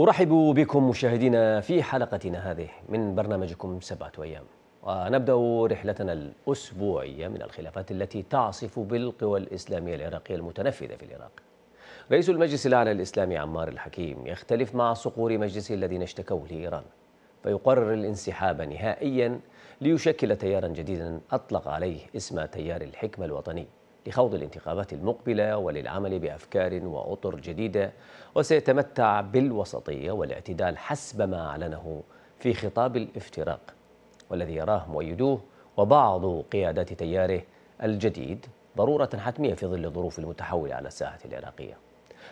أرحب بكم مشاهدينا في حلقتنا هذه من برنامجكم سبعة أيام. ونبدأ رحلتنا الأسبوعية من الخلافات التي تعصف بالقوى الإسلامية العراقية المتنفذة في العراق. رئيس المجلس الأعلى الإسلامي عمار الحكيم يختلف مع صقور مجلسه الذين اشتكوا لإيران فيقرر الانسحاب نهائيا ليشكل تيارا جديدا أطلق عليه اسم تيار الحكمة الوطني لخوض الانتخابات المقبلة وللعمل بأفكار وأطر جديدة وسيتمتع بالوسطية والاعتدال حسب ما أعلنه في خطاب الافتراق والذي يراه مؤيدوه وبعض قيادات تياره الجديد ضرورة حتمية في ظل الظروف المتحولة على الساحة العراقية.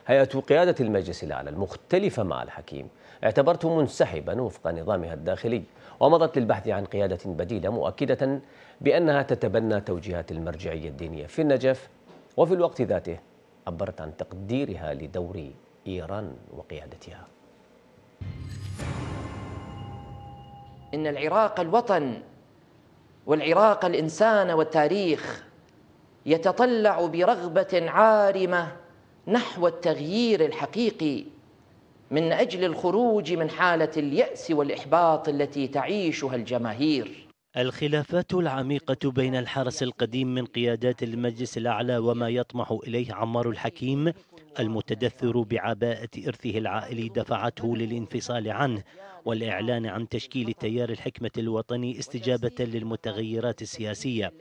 هيئة قيادة المجلس الأعلى المختلفة مع الحكيم اعتبرته منسحبا وفق نظامها الداخلي ومضت للبحث عن قيادة بديلة مؤكدة بأنها تتبنى توجيهات المرجعية الدينية في النجف وفي الوقت ذاته عبرت عن تقديرها لدور إيران وقيادتها. إن العراق الوطن والعراق الإنسان والتاريخ يتطلع برغبة عارمة نحو التغيير الحقيقي من أجل الخروج من حالة اليأس والإحباط التي تعيشها الجماهير. الخلافات العميقة بين الحرس القديم من قيادات المجلس الأعلى وما يطمح إليه عمار الحكيم المتدثر بعباءة إرثه العائلي دفعته للانفصال عنه والإعلان عن تشكيل تيار الحكمة الوطني استجابة للمتغيرات السياسية.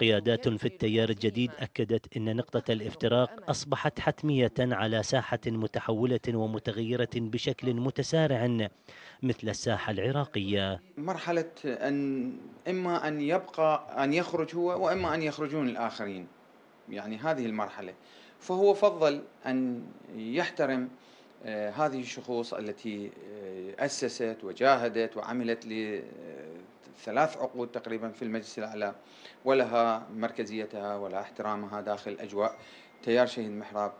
قيادات في التيار الجديد أكدت أن نقطة الافتراق أصبحت حتمية على ساحة متحولة ومتغيرة بشكل متسارع. مثل الساحة العراقية. مرحلة أن إما أن يبقى أن يخرج هو وإما أن يخرجون الآخرين. يعني هذه المرحلة. فهو فضل أن يحترم آه، هذه الشخوص التي آه، أسست وجاهدت وعملت ثلاث عقود تقريبا في المجلس الأعلى ولها مركزيتها ولها احترامها داخل أجواء تيار شهيد محراب.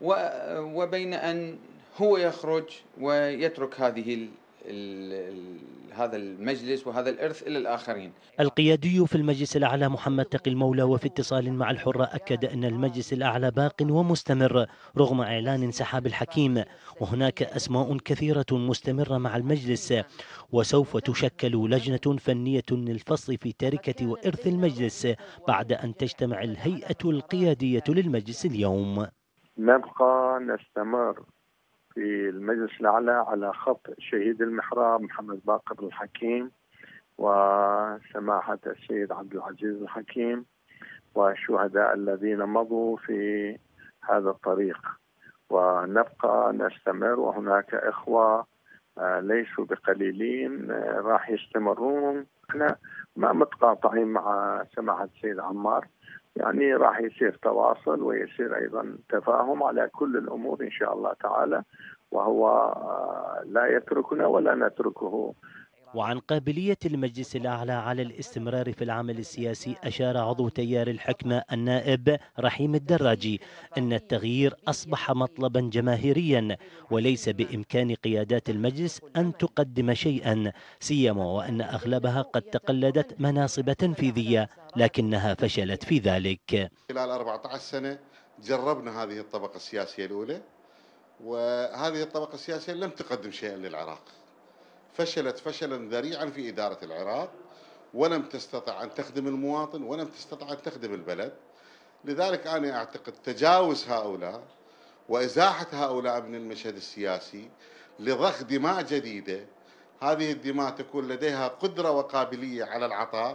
وبين أن هو يخرج ويترك هذه هذا المجلس وهذا الإرث إلى الآخرين. القيادي في المجلس الأعلى محمد تقي المولى وفي اتصال مع الحرة أكد أن المجلس الأعلى باق ومستمر رغم إعلان انسحاب الحكيم. وهناك أسماء كثيرة مستمرة مع المجلس وسوف تشكل لجنة فنية للفصل في تركة وإرث المجلس بعد أن تجتمع الهيئة القيادية للمجلس اليوم. نبقى نستمر. في المجلس الأعلى على خط شهيد المحراب محمد باقر الحكيم وسماحة السيد عبد العزيز الحكيم والشهداء الذين مضوا في هذا الطريق. ونبقى نستمر وهناك إخوة آه، ليسوا بقليلين آه، راح يستمرون. إحنا ما متقاطعين مع سماحة السيد عمار. يعني راح يصير تواصل ويصير أيضا تفاهم على كل الأمور إن شاء الله تعالى وهو آه، لا يتركنا ولا نتركه. وعن قابلية المجلس الأعلى على الاستمرار في العمل السياسي أشار عضو تيار الحكمة النائب رحيم الدراجي أن التغيير أصبح مطلبا جماهيريا وليس بإمكان قيادات المجلس أن تقدم شيئا سيما وأن أغلبها قد تقلدت مناصب تنفيذية لكنها فشلت في ذلك. خلال 14 سنة جربنا هذه الطبقة السياسية الأولى وهذه الطبقة السياسية لم تقدم شيئا للعراق. فشلت فشلا ذريعا في إدارة العراق ولم تستطع أن تخدم المواطن ولم تستطع أن تخدم البلد. لذلك أنا أعتقد تجاوز هؤلاء وإزاحة هؤلاء من المشهد السياسي لضخ دماء جديدة. هذه الدماء تكون لديها قدرة وقابلية على العطاء.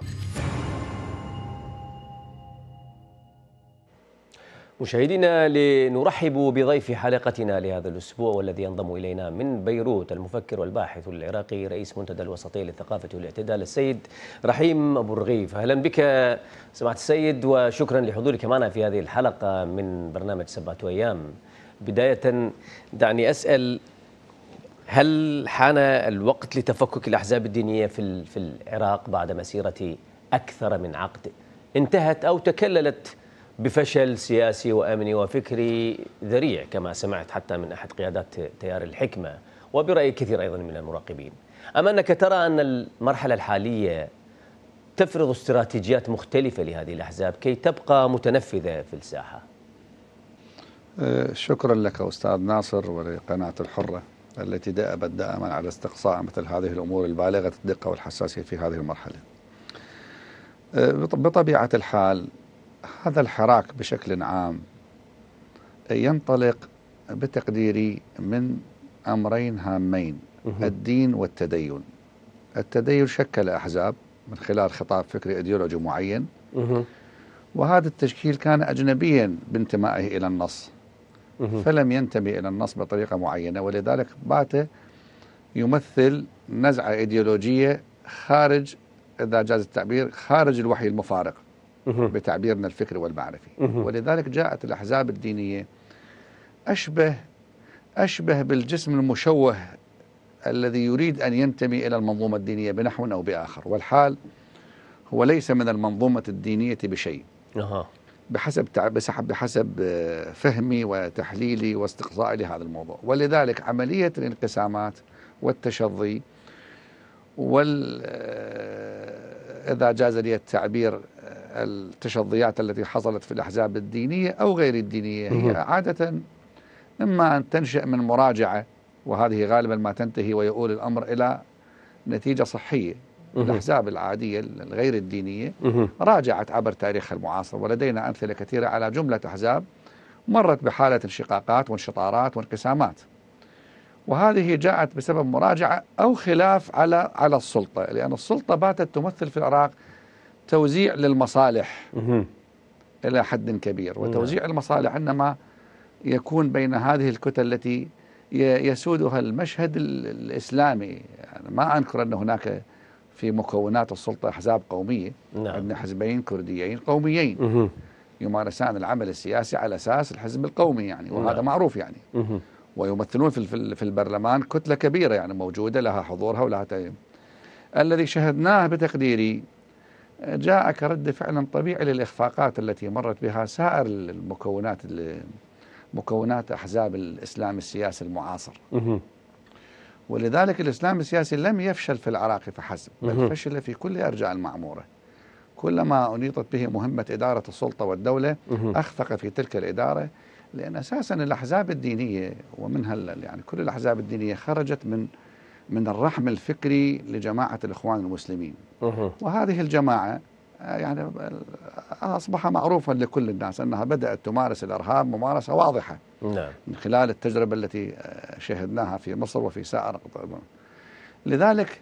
مشاهدينا لنرحب بضيف حلقتنا لهذا الأسبوع والذي ينضم إلينا من بيروت المفكر والباحث العراقي رئيس منتدى الوسطية للثقافة والاعتدال السيد رحيم أبو الرغيف أهلا بك سمعت السيد وشكرا لحضورك معنا في هذه الحلقة من برنامج سبعة أيام. بداية دعني أسأل هل حان الوقت لتفكك الأحزاب الدينية في في العراق بعد مسيرة أكثر من عقد؟ انتهت أو تكللت بفشل سياسي وأمني وفكري ذريع كما سمعت حتى من أحد قيادات تيار الحكمة وبرأي كثير أيضا من المراقبين. أما أنك ترى أن المرحلة الحالية تفرض استراتيجيات مختلفة لهذه الأحزاب كي تبقى متنفذة في الساحة. أه، شكرا لك أستاذ ناصر ولقناة الحرة. التي دأبت دائما على استقصاء مثل هذه الأمور البالغة الدقة والحساسية في هذه المرحلة آه، بطبيعة الحال هذا الحراك بشكل عام ينطلق بتقديري من أمرين هامين الدين والتدين. التدين شكل أحزاب من خلال خطاب فكري إيديولوجي معين. وهذا التشكيل كان أجنبيا بانتمائه إلى النص. فلم ينتمي إلى النص بطريقة معينة ولذلك بات يمثل نزعة إيديولوجية خارج إذا جاز التعبير خارج الوحي المفارق. بتعبيرنا الفكري والمعرفي. ولذلك جاءت الأحزاب الدينية أشبه أشبه بالجسم المشوه الذي يريد أن ينتمي إلى المنظومة الدينية بنحو أو بآخر. والحال هو ليس من المنظومة الدينية بشيء. بحسب بحسب بحسب فهمي وتحليلي واستقصائي لهذا الموضوع. ولذلك عملية الانقسامات والتشظي وال إذا جاز لي التعبير التشظيات التي حصلت في الأحزاب الدينية أو غير الدينية هي عادة. إما أن تنشأ من مراجعة وهذه غالبا ما تنتهي ويؤول الأمر إلى نتيجة صحية. الأحزاب العادية الغير الدينية راجعت عبر تاريخها المعاصر ولدينا أمثلة كثيرة على جملة أحزاب مرت بحالة انشقاقات وانشطارات وانقسامات. وهذه جاءت بسبب مراجعة أو خلاف على على السلطة لأن السلطة باتت تمثل في العراق توزيع للمصالح إلى حد كبير. وتوزيع نعم. المصالح إنما يكون بين هذه الكتل التي يسودها المشهد الإسلامي. يعني ما أنكر أن هناك في مكونات السلطة أحزاب قومية. نعم. عندنا حزبين كرديين قوميين. يمارسان العمل السياسي على أساس الحزب القومي يعني وهذا نعم. معروف يعني. ويمثلون في في البرلمان كتلة كبيرة يعني موجودة لها حضورها ولها تأييم الذي شهدناه بتقديري جاء كرد فعل طبيعي للإخفاقات التي مرت بها سائر المكونات مكونات أحزاب الإسلام السياسي المعاصر. ولذلك الإسلام السياسي لم يفشل في العراق فحسب بل فشل في كل أرجاء المعمورة. كلما أنيطت به مهمة إدارة السلطة والدولة أخفق في تلك الإدارة لأن أساسا الأحزاب الدينية ومنها يعني كل الأحزاب الدينية خرجت من من الرحم الفكري لجماعة الإخوان المسلمين. وهذه الجماعة يعني أصبح معروفا لكل الناس أنها بدأت تمارس الإرهاب ممارسة واضحة نعم. من خلال التجربة التي شهدناها في مصر وفي سائر لذلك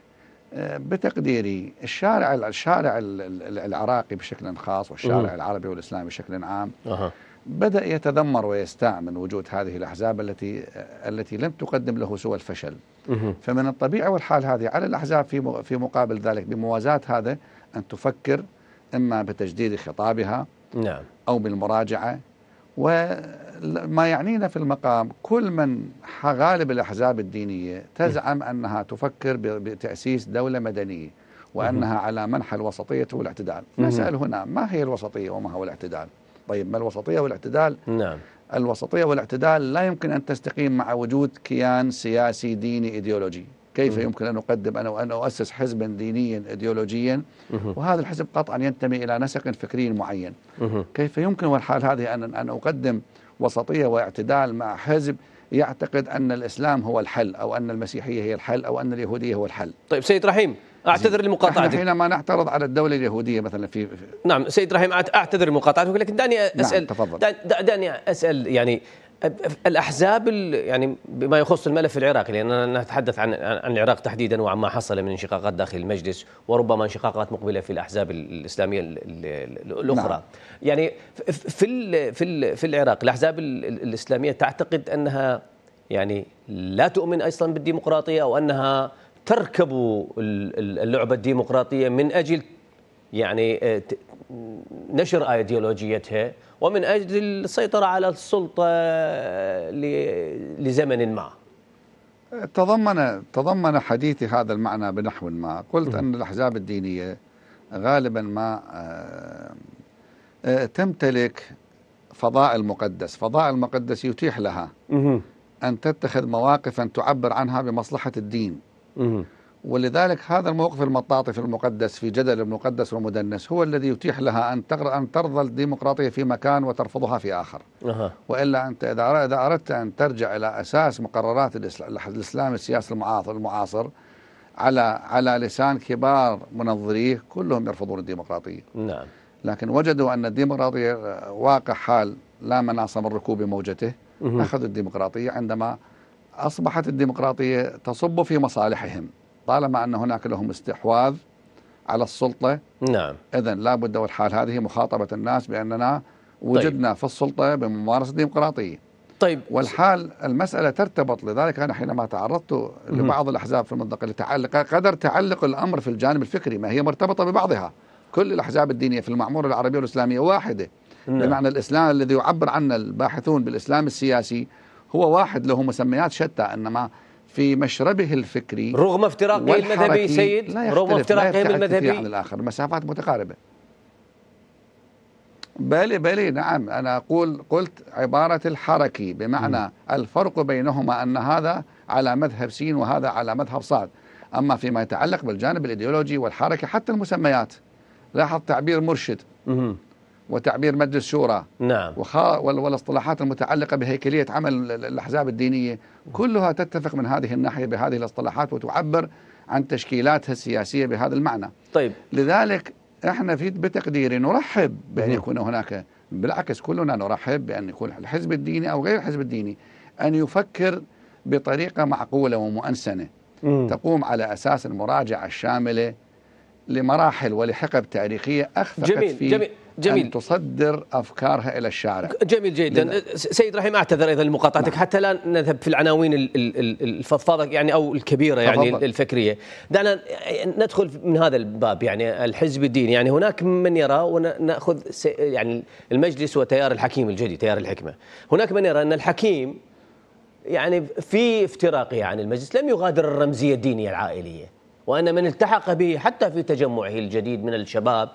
بتقديري الشارع الشارع العراقي بشكل خاص والشارع العربي والإسلامي بشكل عام أه. بدأ يتذمر ويستاء من وجود هذه الأحزاب التي التي لم تقدم له سوى الفشل. فمن الطبيعي والحال هذه على الأحزاب في في مقابل ذلك بموازاة هذا أن تفكر إما بتجديد خطابها نعم. أو بالمراجعة. وما يعنينا في المقام كل من غالب الأحزاب الدينية تزعم أنها تفكر بتأسيس دولة مدنية وأنها على منحى الوسطية والإعتدال. نسأل هنا ما هي الوسطية وما هو الاعتدال؟ طيب ما الوسطية والاعتدال؟ نعم. الوسطية والاعتدال لا يمكن أن تستقيم مع وجود كيان سياسي ديني إيديولوجي. كيف م. يمكن أن أقدم أنا وأن أؤسس حزبا دينيا إيديولوجيا؟ وهذا الحزب قطعا ينتمي إلى نسق فكري معين. كيف يمكن والحال هذه أن أن أقدم وسطية واعتدال مع حزب يعتقد أن الإسلام هو الحل أو أن المسيحية هي الحل أو أن اليهودية هو الحل؟ طيب سيد رحيم أعتذر لمقاطعتك حينما نعترض على الدولة اليهودية مثلا في, نعم سيد رحيم أعتذر لمقاطعتك لكن دعني نعم، اسال نعم تفضل. دعني أسأل يعني الأحزاب يعني بما يخص الملف العراقي لأننا نتحدث عن عن العراق تحديدا وعما حصل من انشقاقات داخل المجلس وربما انشقاقات مقبلة في الأحزاب الإسلامية الأخرى نعم. يعني في في في العراق الأحزاب الإسلامية تعتقد أنها يعني لا تؤمن أصلا بالديمقراطية أو أنها تركب اللعبة الديمقراطية من أجل يعني آه، نشر آيديولوجيتها ومن أجل السيطرة على السلطة لزمن ما. تضمن تضمن حديثي هذا المعنى بنحو ما، قلت أن الأحزاب الدينية غالبا ما آه، آه، تمتلك فضاء المقدس، فضاء المقدس يتيح لها أن تتخذ مواقفا تعبر عنها بمصلحة الدين. ولذلك هذا الموقف المطاطي في المقدس في جدل المقدس والمدنس هو الذي يتيح لها أن أن ترضى الديمقراطية في مكان وترفضها في آخر. أه. وإلا أنت إذا أردت أن ترجع إلى أساس مقررات الإسلام السياسي المعاصر المعاصر على على لسان كبار منظريه كلهم يرفضون الديمقراطية. نعم. لكن وجدوا أن الديمقراطية واقع حال لا مناص من ركوب موجته. أخذوا الديمقراطية عندما أصبحت الديمقراطية تصب في مصالحهم طالما أن هناك لهم استحواذ على السلطة. نعم. إذا لابد والحال هذه مخاطبة الناس بأننا وجدنا طيب. في السلطة بممارسة الديمقراطية طيب. والحال المسألة ترتبط لذلك أنا حينما تعرضت لبعض الأحزاب في المنطقة لتعلق قدر تعلق الأمر في الجانب الفكري ما هي مرتبطة ببعضها. كل الأحزاب الدينية في المعمورة العربية والإسلامية واحدة. نعم. بمعنى الإسلام الذي يعبر عنه الباحثون بالإسلام السياسي هو واحد له مسميات شتى إنما في مشربه الفكري رغم افتراقه المذهبي سيد لا رغم افتراقه المذهبي. عن الآخر. مسافات متقاربة. بلي بلي نعم. أنا أقول قلت عبارة الحركي بمعنى م. الفرق بينهما أن هذا على مذهب سين وهذا على مذهب صاد. أما فيما يتعلق بالجانب الإيديولوجي والحركي حتى المسميات لاحظ تعبير مرشد. م. وتعبير مجلس شورى نعم. والاصطلاحات المتعلقة بهيكلية عمل الأحزاب الدينية. كلها تتفق من هذه الناحية بهذه الاصطلاحات وتعبر عن تشكيلاتها السياسية بهذا المعنى. طيب. لذلك إحنا في بتقديري نرحب بأن يكون هناك بالعكس كلنا نرحب بأن يكون الحزب الديني أو غير الحزب الديني أن يفكر بطريقة معقولة ومؤنسنة. تقوم على أساس المراجعة الشاملة لمراحل ولحقب تاريخية أخفقت جميل في جميل. جميل. أن تصدر أفكارها إلى الشارع. جميل جدا. سيد رحيم أعتذر أيضا لمقاطعتك. نعم. حتى لا نذهب في العناوين الفضفاضة يعني أو الكبيرة يعني تفضل. الفكرية. دعنا ندخل من هذا الباب يعني الحزب الديني يعني هناك من يرى ونأخذ يعني المجلس وتيار الحكيم الجديد تيار الحكمة. هناك من يرى أن الحكيم يعني في افتراقه عن المجلس لم يغادر الرمزية الدينية العائلية وأن من التحق به حتى في تجمعه الجديد من الشباب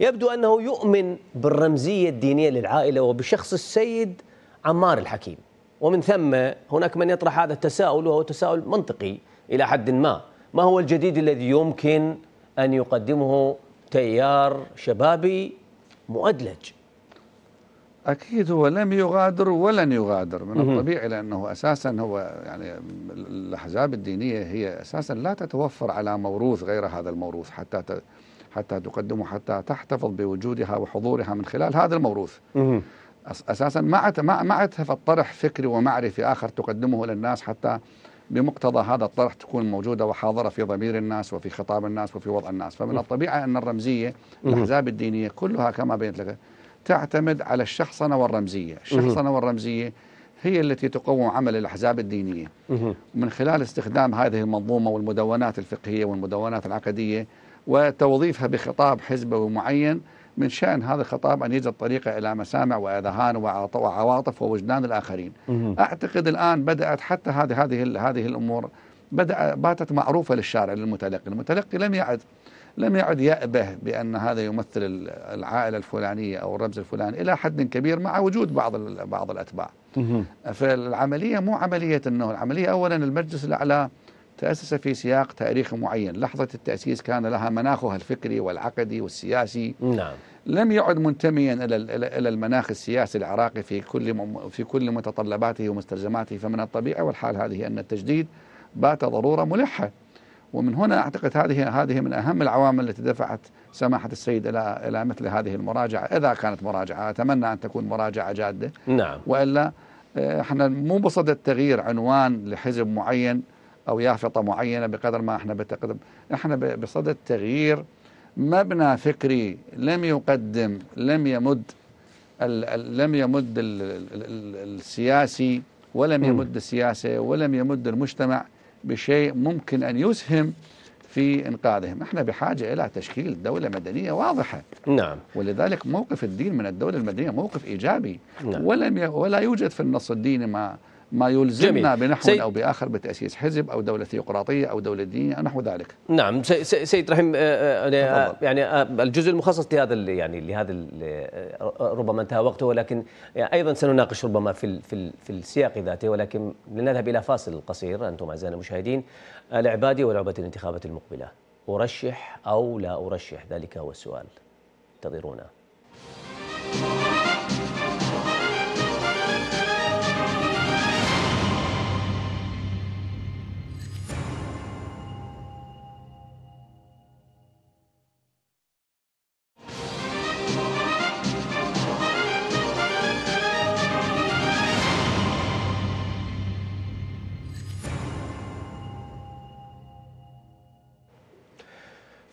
يبدو أنه يؤمن بالرمزية الدينية للعائلة وبشخص السيد عمار الحكيم. ومن ثم هناك من يطرح هذا التساؤل وهو تساؤل منطقي إلى حد ما. ما هو الجديد الذي يمكن أن يقدمه تيار شبابي مؤدلج؟ أكيد هو لم يغادر ولن يغادر. من الطبيعي لأنه أساسا هو يعني الأحزاب الدينية هي أساسا لا تتوفر على موروث غير هذا الموروث حتى حتى تقدمه حتى تحتفظ بوجودها وحضورها من خلال هذا الموروث. أساسا ما ما تهف طرح فكري ومعرفي آخر تقدمه للناس حتى بمقتضى هذا الطرح تكون موجودة وحاضرة في ضمير الناس وفي خطاب الناس وفي وضع الناس. فمن الطبيعي أن الرمزية الأحزاب الدينية كلها كما بينت لك تعتمد على الشخصنة والرمزية الشخصنة والرمزية هي التي تقوم عمل الأحزاب الدينية. من خلال استخدام هذه المنظومة والمدونات الفقهية والمدونات العقدية وتوظيفها بخطاب حزبوي معين من شأن هذا الخطاب أن يجد طريقة إلى مسامع وأذهان وعواطف ووجدان الآخرين. أعتقد الآن بدأت حتى هذه هذه هذه الأمور بدأ باتت معروفة للشارع للمتلقي. المتلقي لم يعد لم يعد يأبه بأن هذا يمثل العائلة الفلانية أو الرمز الفلاني إلى حد كبير مع وجود بعض بعض الأتباع. فالعملية مو عملية أنه العملية أولا المجلس الأعلى تأسس في سياق تاريخي معين. لحظة التأسيس كان لها مناخها الفكري والعقدي والسياسي. نعم. لم يعد منتميا إلى إلى المناخ السياسي العراقي في كل في كل متطلباته ومستلزماته. فمن الطبيعي والحال هذه أن التجديد بات ضرورة ملحة. ومن هنا أعتقد هذه هذه من أهم العوامل التي دفعت سماحة السيد إلى إلى مثل هذه المراجعة. إذا كانت مراجعة أتمنى أن تكون مراجعة جادة. نعم. وإلا آه، إحنا مو بصدد تغيير عنوان لحزب معين. أو يافطة معينة بقدر ما إحنا بتقدم. إحنا بصدد تغيير مبنى فكري لم يقدم لم يمد لم يمد السياسي ولم يمد السياسة ولم يمد المجتمع بشيء ممكن أن يسهم في إنقاذهم. إحنا بحاجة إلى تشكيل دولة مدنية واضحة. نعم. ولذلك موقف الدين من الدولة المدنية موقف إيجابي. نعم. ولم ي... ولا يوجد في النص الديني ما ما يلزمنا بنحو أو بآخر بتأسيس حزب أو دولة ثيوقراطية أو دولة دينية أو نحو ذلك. نعم. سيد رحيم آه، آه، يعني آه، الجزء المخصص لهذا يعني لهذا ربما انتهى وقته ولكن أيضا سنناقش ربما في في في السياق ذاته ولكن لنذهب إلى فاصل قصير أنتم أعزائنا المشاهدين. العبادي ولعبة الانتخابات المقبلة. أرشح أو لا أرشح؟ ذلك هو السؤال. انتظرونا.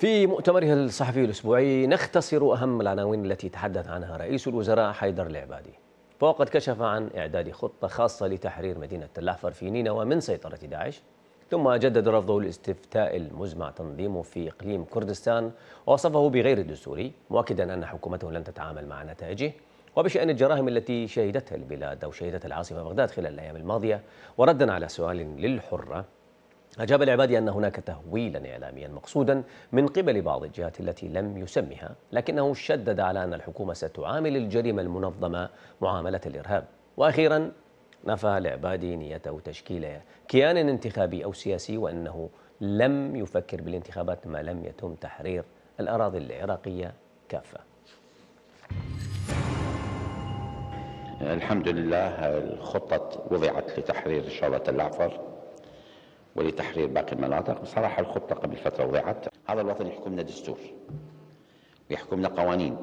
في مؤتمره الصحفي الأسبوعي نختصر أهم العناوين التي تحدث عنها رئيس الوزراء حيدر العبادي. فوقد كشف عن إعداد خطة خاصة لتحرير مدينة الأحفر في نينوى من سيطرة داعش. ثم جدد رفضه الاستفتاء المزمع تنظيمه في إقليم كردستان. ووصفه بغير دستوري مؤكدا أن حكومته لن تتعامل مع نتائجه. وبشأن الجرائم التي شهدتها البلاد أو شهدتها العاصمة بغداد خلال الأيام الماضية. وردا على سؤال للحرة أجاب العبادي أن هناك تهويلا إعلاميا مقصودا من قبل بعض الجهات التي لم يسمها لكنه شدد على أن الحكومة ستعامل الجريمة المنظمة معاملة الإرهاب. وأخيرا نفى العبادي نيته تشكيل كيان انتخابي أو سياسي وأنه لم يفكر بالانتخابات ما لم يتم تحرير الأراضي العراقية كافة. الحمد لله الخطة وضعت لتحرير شارة الأعفر. ولتحرير باقي المناطق. بصراحة الخطة قبل فترة وضعت. هذا الوطن يحكمنا دستور. ويحكمنا قوانين.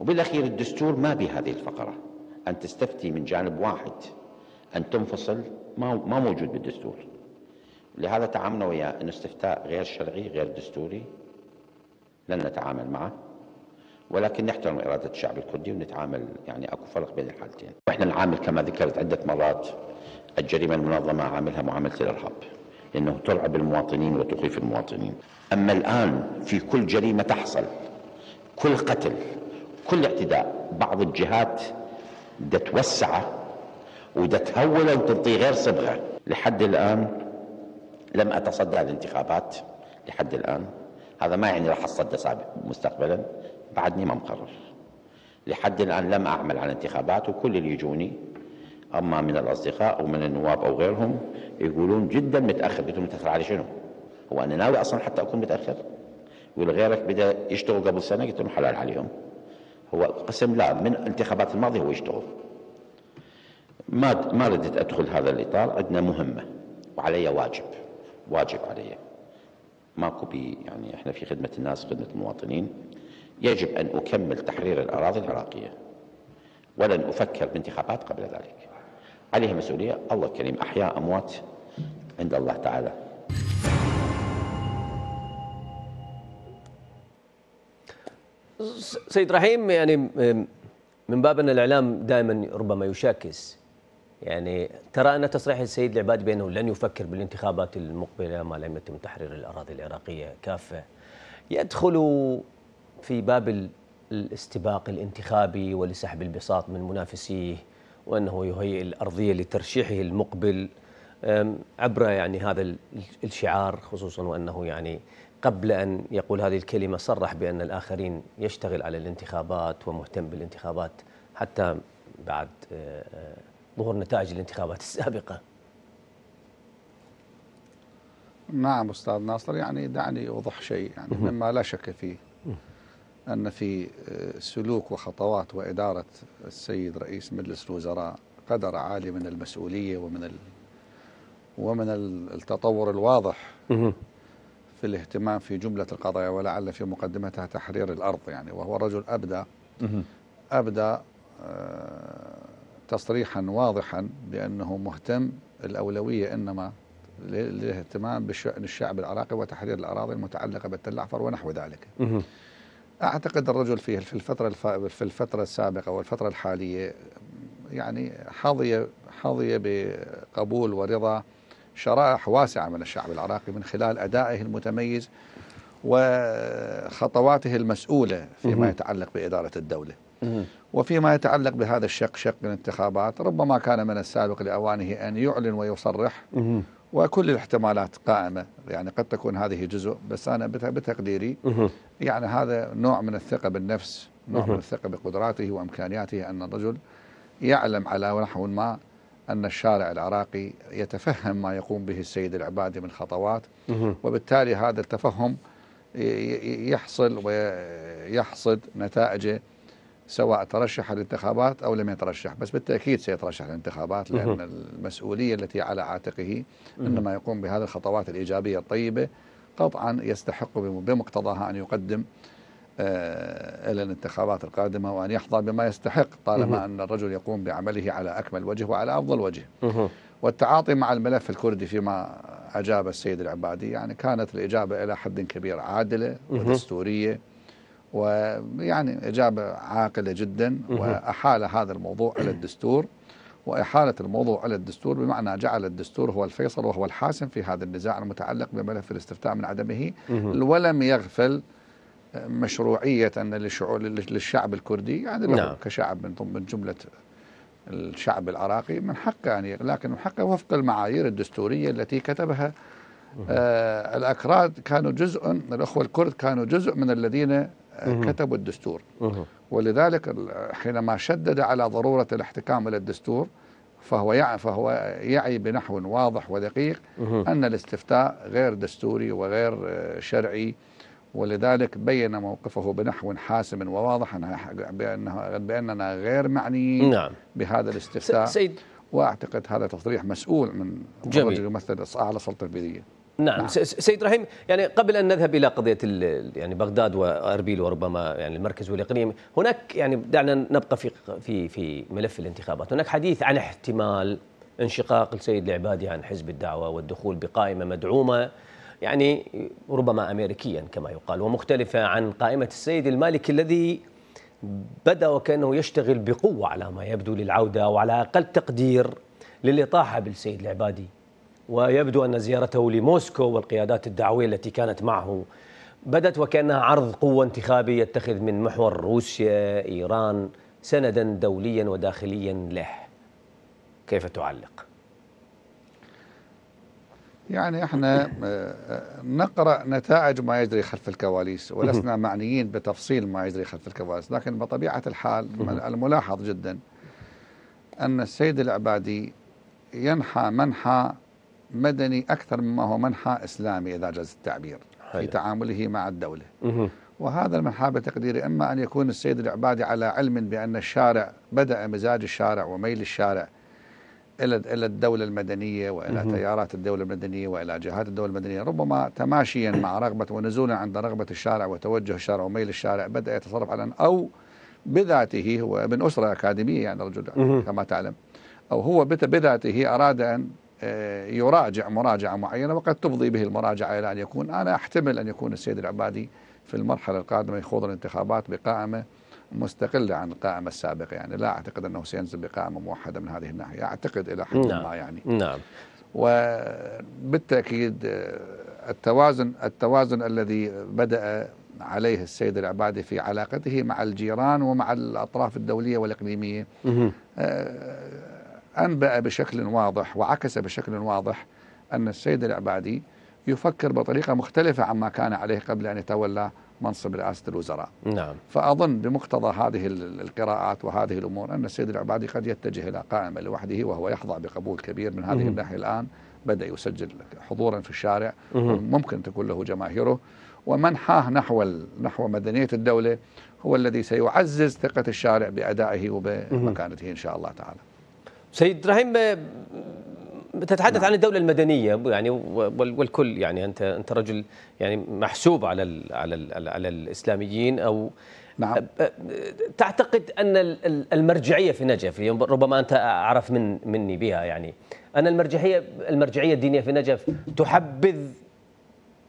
وبالأخير الدستور ما بهذه الفقرة. أن تستفتي من جانب واحد. أن تنفصل ما موجود بالدستور. لهذا تعاملنا وياه أن استفتاء غير شرعي غير دستوري. لن نتعامل معه. ولكن نحترم إرادة الشعب الكردي ونتعامل يعني أكو فرق بين الحالتين. وإحنا نعامل كما ذكرت عدة مرات. الجريمة المنظمة عاملها معاملة الإرهاب لأنه ترعب المواطنين وتخيف المواطنين. أما الآن في كل جريمة تحصل كل قتل كل اعتداء بعض الجهات بدها توسعه وبدها تهوله وتعطيه غير صبغة. لحد الآن لم أتصدى الانتخابات لحد الآن. هذا ما يعني راح أتصدى مستقبلا. بعدني ما مقرر. لحد الآن لم أعمل على انتخابات وكل اللي يجوني أما من الأصدقاء أو من النواب أو غيرهم يقولون جدا متأخر. قلت متأخر على شنو؟ هو أنا ناوي أصلا حتى أكون متأخر. يقول غيرك بدأ يشتغل قبل سنة. قلت له حلال عليهم. هو قسم لا من الانتخابات الماضية هو يشتغل. ما ما ردت أدخل هذا الإطار. عندنا مهمة وعلي واجب واجب علي. ماكو بي يعني إحنا في خدمة الناس خدمة المواطنين. يجب أن أكمل تحرير الأراضي العراقية ولن أفكر بانتخابات قبل ذلك. عليها مسؤولية. الله كريم أحياء أموات عند الله تعالى. سيد رحيم يعني من باب أن الإعلام دائما ربما يشاكس يعني ترى أن تصريح السيد العباد بأنه لن يفكر بالانتخابات المقبلة ما لم يتم تحرير الأراضي العراقية كافة يدخل في باب الاستباق الانتخابي ولسحب البساط من منافسيه وأنه يهيئ الأرضية لترشيحه المقبل عبر يعني هذا الشعار خصوصا وأنه يعني قبل أن يقول هذه الكلمة صرح بأن الآخرين يشتغل على الانتخابات ومهتم بالانتخابات حتى بعد أه، أه، ظهور نتائج الانتخابات السابقة. نعم أستاذ ناصر يعني دعني أوضح شيء يعني مما لا شك فيه. أن في آه، سلوك وخطوات وإدارة السيد رئيس مجلس الوزراء قدر عالي من المسؤولية ومن ال ومن التطور الواضح في الاهتمام في جملة القضايا ولعل في مقدمتها تحرير الأرض يعني وهو رجل أبدى. أبدى آه، تصريحا واضحا بأنه مهتم الأولوية إنما للاهتمام بشأن الشعب العراقي وتحرير الأراضي المتعلقة بالتل الأحمر ونحو ذلك. أعتقد الرجل فيه في الفترة في الفترة السابقة والفترة الحالية يعني حظي حظي بقبول ورضا شرائح واسعة من الشعب العراقي من خلال أدائه المتميز وخطواته المسؤولة فيما يتعلق بإدارة الدولة. وفيما يتعلق بهذا الشق شق الانتخابات ربما كان من السابق لأوانه أن يعلن ويصرح. وكل الاحتمالات قائمة. يعني قد تكون هذه جزء بس أنا بتقديري يعني هذا نوع من الثقة بالنفس نوع من الثقة بقدراته وإمكانياته أن الرجل يعلم على نحو ما أن الشارع العراقي يتفهم ما يقوم به السيد العبادي من خطوات. وبالتالي هذا التفهم يحصل ويحصد نتائجه سواء ترشح الانتخابات أو لم يترشح بس بالتأكيد سيترشح الانتخابات لأن المسؤولية التي على عاتقه إنما يقوم بهذه الخطوات الإيجابية الطيبة قطعا يستحق بمقتضاها أن يقدم آه، إلى الانتخابات القادمة وأن يحظى بما يستحق طالما أن الرجل يقوم بعمله على أكمل وجه وعلى أفضل وجه. والتعاطي مع الملف الكردي فيما أجاب السيد العبادي يعني كانت الإجابة إلى حد كبير عادلة ودستورية. ويعني إجابة عاقلة جدا وأحال هذا الموضوع إلى الدستور. وإحالة الموضوع إلى الدستور بمعنى جعل الدستور هو الفيصل وهو الحاسم في هذا النزاع المتعلق بملف الاستفتاء من عدمه ولم يغفل مشروعية للشعب الكردي. يعني له نعم. كشعب من ضمن جملة الشعب العراقي من حقه يعني لكن من حقه وفق المعايير الدستورية التي كتبها آه الأكراد كانوا جزء الأخوة الكرد كانوا جزء من الذين كتبوا الدستور. ولذلك حينما شدد على ضرورة الاحتكام إلى الدستور فهو يعي, فهو يعي بنحو واضح ودقيق أن الاستفتاء غير دستوري وغير شرعي. ولذلك بين موقفه بنحو حاسم وواضح بأنه بأننا غير معنيين نعم. بهذا الاستفتاء. سيد. وأعتقد هذا تصريح مسؤول من رجل يمثل اعلى سلطه البلديه نعم, نعم. سيد رحيم يعني قبل أن نذهب إلى قضية يعني بغداد وأربيل وربما يعني المركز والإقليم هناك يعني دعنا نبقى في في في ملف الانتخابات. هناك حديث عن احتمال انشقاق السيد العبادي عن حزب الدعوة والدخول بقائمة مدعومة يعني ربما امريكيا كما يقال ومختلفة عن قائمة السيد المالكي الذي بدا وكأنه يشتغل بقوة على ما يبدو للعودة أو على أقل تقدير للإطاحة بالسيد العبادي. ويبدو أن زيارته لموسكو والقيادات الدعوية التي كانت معه بدت وكأنها عرض قوة انتخابي يتخذ من محور روسيا إيران سندا دوليا وداخليا له. كيف تعلق؟ يعني إحنا آه، نقرأ نتائج ما يجري خلف الكواليس ولسنا معنيين بتفصيل ما يجري خلف الكواليس لكن بطبيعة الحال الملاحظ جدا أن السيد العبادي ينحى منحى مدني أكثر مما هو منحى إسلامي إذا جاز التعبير في تعامله مع الدولة. وهذا المنحى بتقديري إما أن يكون السيد العبادي على علم بأن الشارع بدأ مزاج الشارع وميل الشارع إلى إلى الدولة المدنية وإلى تيارات الدولة المدنية وإلى جهات الدولة المدنية. ربما تماشيا مع رغبة ونزولا عند رغبة الشارع وتوجه الشارع وميل الشارع بدأ يتصرف على أو بذاته هو ابن أسرة أكاديمية يعني رجل كما تعلم أو هو بذاته أراد أن يراجع مراجعة معينة وقد تفضي به المراجعة إلى أن يكون أنا أحتمل أن يكون السيد العبادي في المرحلة القادمة يخوض الانتخابات بقائمة مستقلة عن القائمة السابقة. يعني لا أعتقد أنه سينزل بقائمة موحدة من هذه الناحية. أعتقد إلى حد نعم. ما يعني. نعم. وبالتأكيد آه، التوازن التوازن الذي بدأ عليه السيد العبادي في علاقته مع الجيران ومع الأطراف الدولية والإقليمية أنبأ بشكل واضح وعكس بشكل واضح أن السيد العبادي يفكر بطريقة مختلفة عما كان عليه قبل أن يتولى منصب رئاسة الوزراء. نعم. فأظن بمقتضى هذه القراءات وهذه الأمور أن السيد العبادي قد يتجه إلى قائمة لوحده وهو يحظى بقبول كبير من هذه الناحية الآن بدأ يسجل حضورا في الشارع. ممكن تكون له جماهيره. ومنحاه نحو نحو مدنية الدولة هو الذي سيعزز ثقة الشارع بأدائه وبمكانته إن شاء الله تعالى. سيد رحيم تتحدث نعم. عن الدولة المدنية يعني والكل يعني أنت أنت رجل يعني محسوب على ال على ال على الإسلاميين أو نعم. تعتقد أن المرجعية في نجف ربما أنت أعرف من مني بها يعني أن المرجعية المرجعية الدينية في نجف تحبذ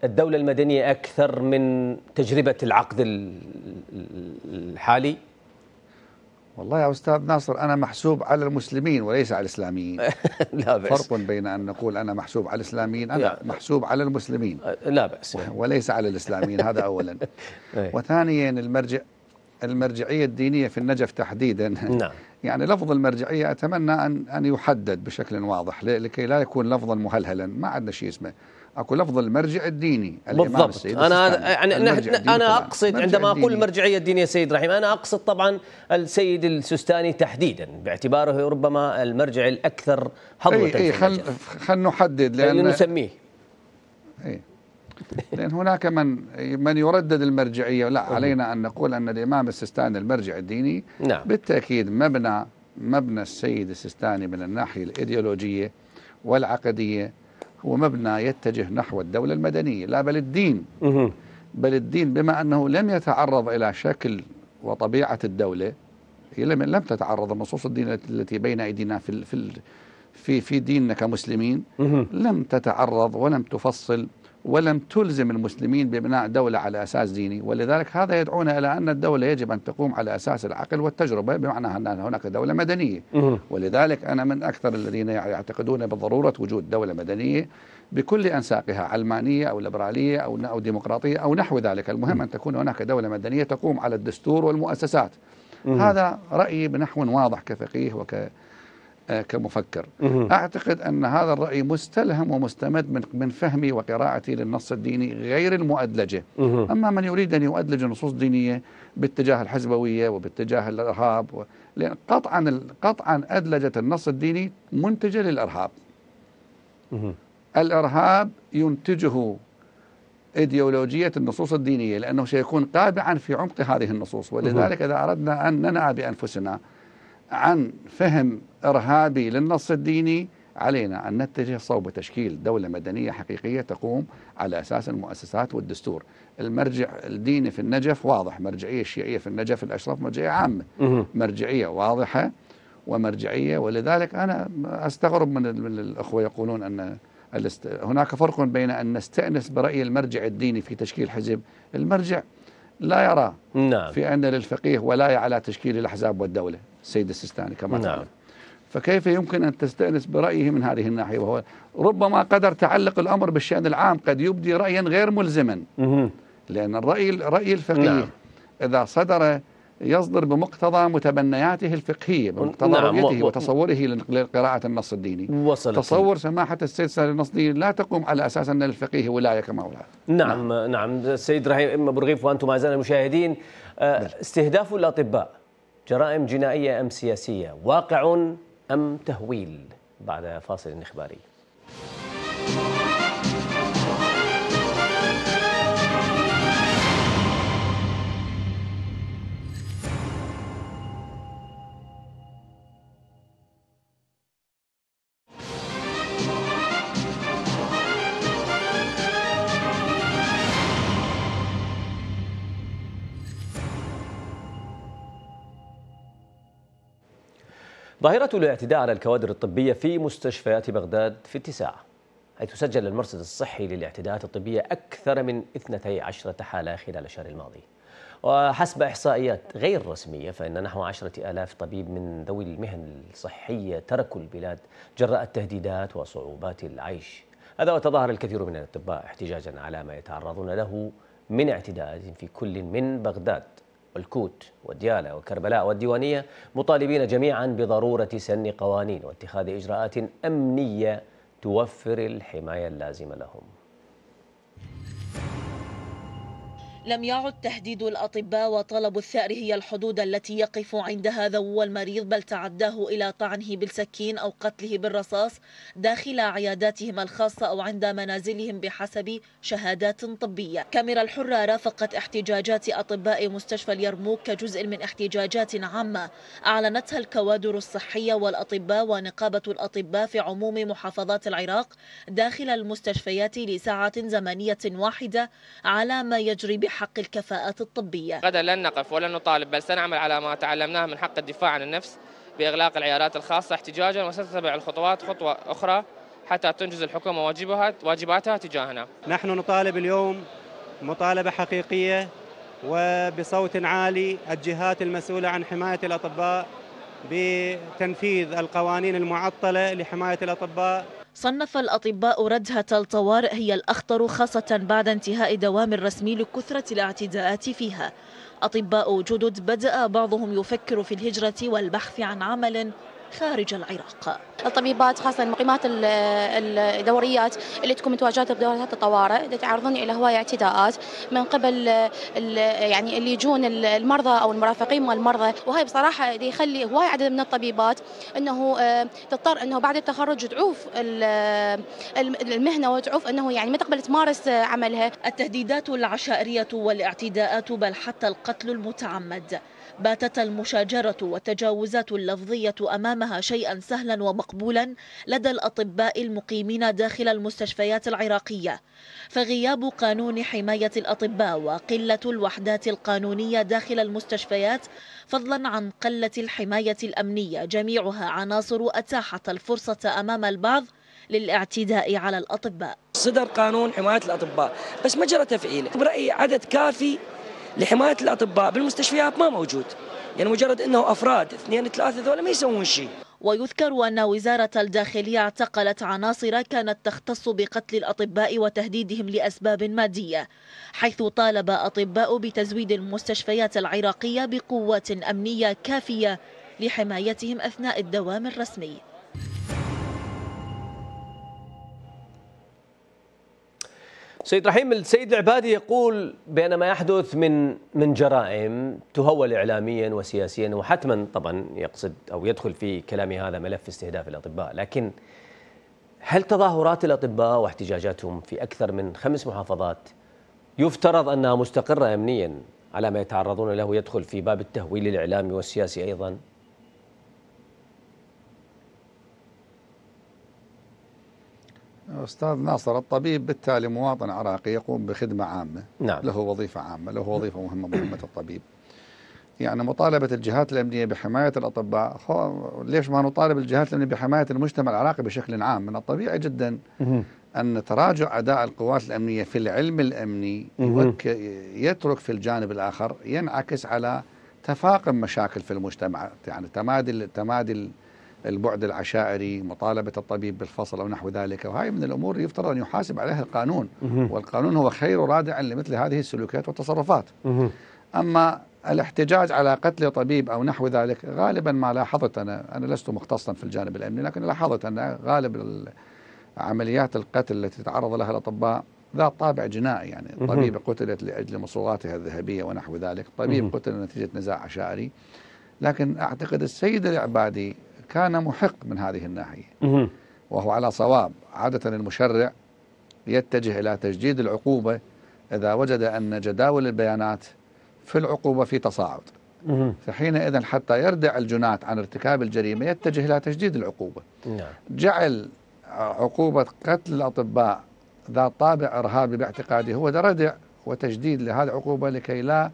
الدولة المدنية أكثر من تجربة العقد الحالي والله يا أستاذ ناصر أنا محسوب على المسلمين وليس على الإسلاميين. لا بأس. فرق بين أن نقول أنا محسوب على الإسلاميين أنا لا. محسوب على المسلمين. لا بأس. وليس على الإسلاميين هذا أولا. إيه. وثانيا المرجع المرجعية الدينية في النجف تحديدا. نعم. يعني لفظ المرجعية أتمنى أن أن يحدد بشكل واضح لكي لا يكون لفظا مهلهلا. ما عندنا شيء اسمه. أكو لفظ المرجع الديني بالضبط. أنا يعني أنا أقصد عندما أقول المرجعيه الدينية سيد رحيم أنا أقصد طبعا السيد السستاني تحديدا باعتباره ربما المرجع الأكثر حظوة اي اي خل خل نحدد لأن نسميه اي لأن هناك من من يردد المرجعية. لا علينا أن نقول أن الإمام السستاني المرجع الديني نعم. بالتأكيد مبنى مبنى السيد السستاني من الناحية الإيديولوجية والعقدية هو مبنى يتجه نحو الدولة المدنية لا بل الدين. بل الدين بما أنه لم يتعرض إلى شكل وطبيعة الدولة هي لم لم تتعرض. النصوص الدين التي بين أيدينا في في في في ديننا كمسلمين لم تتعرض ولم تفصل. ولم تلزم المسلمين ببناء دولة على أساس ديني. ولذلك هذا يدعونا إلى أن الدولة يجب أن تقوم على أساس العقل والتجربة بمعنى أن هناك دولة مدنية. ولذلك أنا من أكثر الذين يعتقدون بضرورة وجود دولة مدنية بكل أنساقها علمانية أو ليبرالية أو أو ديمقراطية أو نحو ذلك. المهم أن تكون هناك دولة مدنية تقوم على الدستور والمؤسسات. هذا رأيي بنحو واضح كفقيه وك كمفكر. أعتقد أن هذا الرأي مستلهم ومستمد من من فهمي وقراءتي للنص الديني غير المؤدلجة. أما من يريد أن يؤدلج النصوص الدينية باتجاه الحزبوية وباتجاه الإرهاب و... لأن قطعا قطعا أدلجة النص الديني منتجة للإرهاب. الإرهاب ينتجه إيديولوجية النصوص الدينية لأنه سيكون قابعا في عمق هذه النصوص. ولذلك إذا أردنا أن ننعى بأنفسنا عن فهم إرهابي للنص الديني علينا أن نتجه صوب تشكيل دولة مدنية حقيقية تقوم على أساس المؤسسات والدستور. المرجع الديني في النجف واضح مرجعية الشيعية في النجف الأشرف مرجعية عامة. مرجعية واضحة ومرجعية ولذلك أنا أستغرب من, الأخوة يقولون أن هناك فرق بين أن نستأنس برأي المرجع الديني في تشكيل حزب. المرجع لا يرى نعم. في أن للفقيه ولاية على تشكيل الأحزاب والدولة. السيد السيستاني كما نعم. فكيف يمكن أن تستأنس برأيه من هذه الناحية؟ وهو ربما قدر تعلق الأمر بالشأن العام قد يبدي رأيا غير ملزما. لأن الرأي رأي الفقيه نعم. إذا صدر يصدر بمقتضى متبنياته الفقهية بمقتضى نعم رؤيته وتصوره لقراءة النص الديني. وصلت. تصور سماحة السيد سالم النص الديني لا تقوم على أساس أن الفقيه ولاية كما هو. نعم نعم, نعم. السيد رحيم أبو رغيف وأنتم أعزائنا المشاهدين آه، استهداف الأطباء جرائم جنائية أم سياسية واقع أم تهويل؟ بعد فاصل إخباري. ظاهرة الاعتداء على الكوادر الطبية في مستشفيات بغداد في اتساع حيث سجل المرصد الصحي للاعتداءات الطبية أكثر من 12 حالة خلال الشهر الماضي. وحسب إحصائيات غير رسمية فإن نحو عشرة آلاف طبيب من ذوي المهن الصحية تركوا البلاد جراء التهديدات وصعوبات العيش. هذا وتظاهر الكثير من الأطباء احتجاجا على ما يتعرضون له من اعتداءات في كل من بغداد. والكوت والديالى وكربلاء والديوانية مطالبين جميعا بضرورة سن قوانين واتخاذ إجراءات أمنية توفر الحماية اللازمة لهم. لم يعد تهديد الأطباء وطلب الثأر هي الحدود التي يقف عندها ذو المريض بل تعداه إلى طعنه بالسكين أو قتله بالرصاص داخل عياداتهم الخاصة أو عند منازلهم بحسب شهادات طبية. كاميرا الحرة رافقت احتجاجات أطباء مستشفى اليرموك كجزء من احتجاجات عامة. أعلنتها الكوادر الصحية والأطباء ونقابة الأطباء في عموم محافظات العراق داخل المستشفيات لساعة زمنية واحدة على ما يجري بحق حق الكفاءات الطبية. غدا لن نقف ولن نطالب بل سنعمل على ما تعلمناه من حق الدفاع عن النفس بإغلاق العيادات الخاصة احتجاجا وستتبع الخطوات خطوة أخرى حتى تنجز الحكومة واجبها واجباتها تجاهنا. نحن نطالب اليوم مطالبة حقيقية وبصوت عالي الجهات المسؤولة عن حماية الأطباء بتنفيذ القوانين المعطلة لحماية الأطباء صنف الأطباء ردهة الطوارئ هي الأخطر خاصة بعد انتهاء دوام الرسمي لكثرة الاعتداءات فيها. أطباء جدد بدأ بعضهم يفكر في الهجرة والبحث عن عمل خارج العراق. الطبيبات خاصة المقيمات الدوريات اللي تكون متواجدة بدورات الطوارئ تتعرضون إلى هواية اعتداءات من قبل يعني اللي يجون المرضى أو المرافقين مال المرضى. وهي بصراحة يخلي هواية عدد من الطبيبات أنه آه، تضطر أنه بعد التخرج تعوف المهنة وتعوف أنه يعني ما تقبل تمارس عملها. التهديدات العشائرية والاعتداءات بل حتى القتل المتعمد. باتت المشاجرة والتجاوزات اللفظية أمامها شيئا سهلا ومقبولا لدى الأطباء المقيمين داخل المستشفيات العراقية. فغياب قانون حماية الأطباء وقلة الوحدات القانونية داخل المستشفيات فضلا عن قلة الحماية الأمنية. جميعها عناصر أتاحت الفرصة أمام البعض للاعتداء على الأطباء. صدر قانون حماية الأطباء بس ما جرى تفعيله. برأيي عدد كافي لحماية الأطباء بالمستشفيات ما موجود. يعني مجرد أنه أفراد اثنين ثلاثة ذولا ما يسوون شيء. ويذكر أن وزارة الداخلية اعتقلت عناصر كانت تختص بقتل الأطباء وتهديدهم لأسباب مادية حيث طالب أطباء بتزويد المستشفيات العراقية بقوات أمنية كافية لحمايتهم أثناء الدوام الرسمي. سيد رحيم السيد العبادي يقول بأن ما يحدث من من جرائم تهول إعلاميا وسياسيا وحتما طبعا يقصد أو يدخل في كلامي هذا ملف استهداف الأطباء لكن هل تظاهرات الأطباء واحتجاجاتهم في أكثر من خمس محافظات يفترض أنها مستقرة أمنيا على ما يتعرضون له يدخل في باب التهويل الإعلامي والسياسي أيضا؟ أستاذ ناصر الطبيب بالتالي مواطن عراقي يقوم بخدمة عامة نعم. له وظيفة عامة له وظيفة مهمة مهمة الطبيب. يعني مطالبة الجهات الأمنية بحماية الأطباء ليش ما نطالب الجهات الأمنية بحماية المجتمع العراقي بشكل عام؟ من الطبيعي جدا أن تراجع أداء القوات الأمنية في العلم الأمني يترك في الجانب الآخر ينعكس على تفاقم مشاكل في المجتمع. يعني تمادي تمادي البعد العشائري مطالبة الطبيب بالفصل أو نحو ذلك. وهي من الأمور يفترض أن يحاسب عليها القانون. والقانون هو خير رادع لمثل هذه السلوكيات والتصرفات. أما الاحتجاج على قتل طبيب أو نحو ذلك غالبا ما لاحظت أنا أنا لست مختصا في الجانب الأمني لكن لاحظت أن غالب عمليات القتل التي تتعرض لها الأطباء ذات طابع جنائي. يعني طبيب قتلت لأجل مصوغاتها الذهبية ونحو ذلك. طبيب قتل نتيجة نزاع عشائري. لكن أعتقد السيد العبادي كان محق من هذه الناحية. وهو على صواب. عادة المشرع يتجه إلى تجديد العقوبة إذا وجد أن جداول البيانات في العقوبة في تصاعد. فحينئذ حتى يردع الجنات عن ارتكاب الجريمة يتجه إلى تجديد العقوبة. نعم. جعل عقوبة قتل الأطباء ذات طابع إرهابي باعتقادي هو ردع وتجديد لهذه العقوبة لكي لا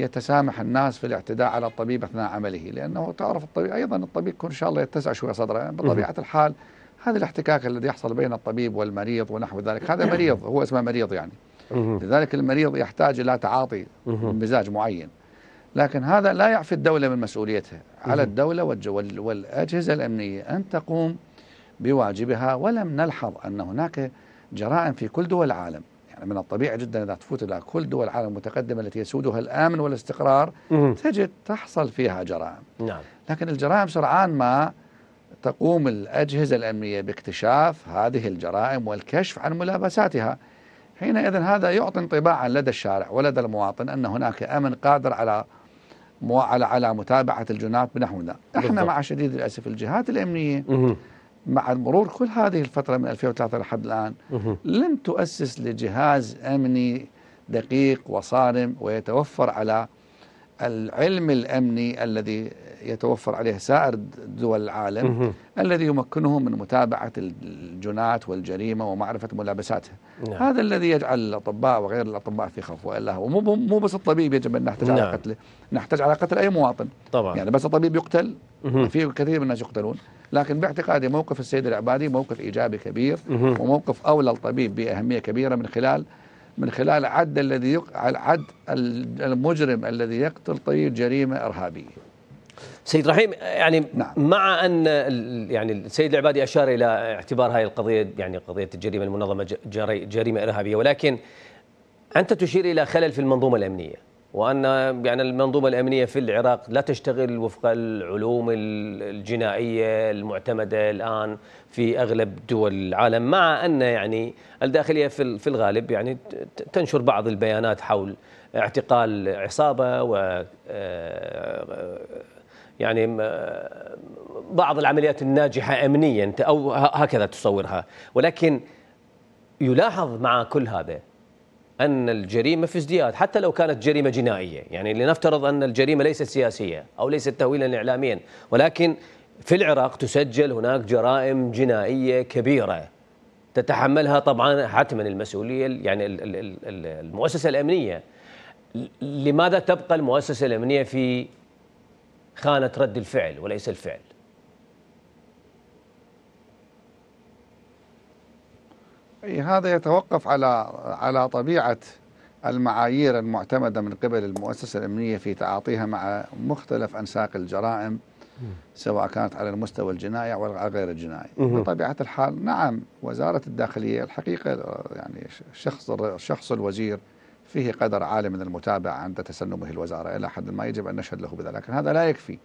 يتسامح الناس في الاعتداء على الطبيب أثناء عمله لأنه تعرف الطبيب أيضا الطبيب يكون إن شاء الله يتسع شوية صدره. يعني بطبيعة الحال هذا الاحتكاك الذي يحصل بين الطبيب والمريض ونحو ذلك هذا مريض هو اسمه مريض يعني. لذلك المريض يحتاج إلى تعاطي مزاج معين. لكن هذا لا يعفي الدولة من مسؤوليتها. على الدولة والأجهزة الأمنية أن تقوم بواجبها ولم نلحظ أن هناك جرائم في كل دول العالم. من الطبيعي جدا إذا تفوت إلى كل دول العالم المتقدمة التي يسودها الأمن والاستقرار تجد تحصل فيها جرائم. نعم. لكن الجرائم سرعان ما تقوم الأجهزة الأمنية باكتشاف هذه الجرائم والكشف عن ملابساتها. حينئذ هذا يعطي انطباعا لدى الشارع ولدى المواطن أن هناك أمن قادر على على على متابعة الجنات بنحو ذا. إحنا مع شديد الأسف الجهات الأمنية مع مرور كل هذه الفترة من 2003 لحد الآن لم تؤسس لجهاز أمني دقيق وصارم ويتوفر على العلم الأمني الذي يتوفر عليه سائر دول العالم الذي يمكنه من متابعة الجنات والجريمة ومعرفة ملابساتها. نعم. هذا الذي يجعل الأطباء وغير الأطباء في خوف وإلا هو. مو مو بس الطبيب يجب أن نحتاج نعم. على قتله. نحتاج على قتل أي مواطن. طبعا. يعني بس الطبيب يقتل. في كثير من الناس يقتلون. لكن باعتقادي موقف السيد العبادي موقف إيجابي كبير وموقف أولى الطبيب بأهمية كبيرة من خلال من خلال عد الذي يق... عد المجرم الذي يقتل طبيب جريمة إرهابية. سيد رحيم يعني نعم. مع أن يعني السيد العبادي أشار إلى اعتبار هذه القضية يعني قضية الجريمة المنظمة جريمة إرهابية ولكن أنت تشير إلى خلل في المنظومة الأمنية. وأن يعني المنظومة الأمنية في العراق لا تشتغل وفق العلوم الجنائية المعتمدة الآن في أغلب دول العالم مع أن يعني الداخلية في الغالب يعني تنشر بعض البيانات حول اعتقال عصابة و آه، يعني بعض العمليات الناجحة امنيا أو هكذا تصورها. ولكن يلاحظ مع كل هذا أن الجريمة في ازدياد حتى لو كانت جريمة جنائية. يعني لنفترض أن الجريمة ليست سياسية أو ليست تهويلا إعلاميا ولكن في العراق تسجل هناك جرائم جنائية كبيرة تتحملها طبعا حتما المسؤولية يعني المؤسسة الأمنية. لماذا تبقى المؤسسة الأمنية في خانة رد الفعل وليس الفعل؟ هذا يتوقف على على طبيعة المعايير المعتمدة من قبل المؤسسة الأمنية في تعاطيها مع مختلف أنساق الجرائم سواء كانت على المستوى الجنائي أو غير الجنائي. بطبيعة الحال نعم وزارة الداخلية الحقيقة يعني شخص شخص الوزير فيه قدر عالي من المتابعة عند تسنمه الوزارة إلى حد ما يجب أن نشهد له بذلك لكن هذا لا يكفي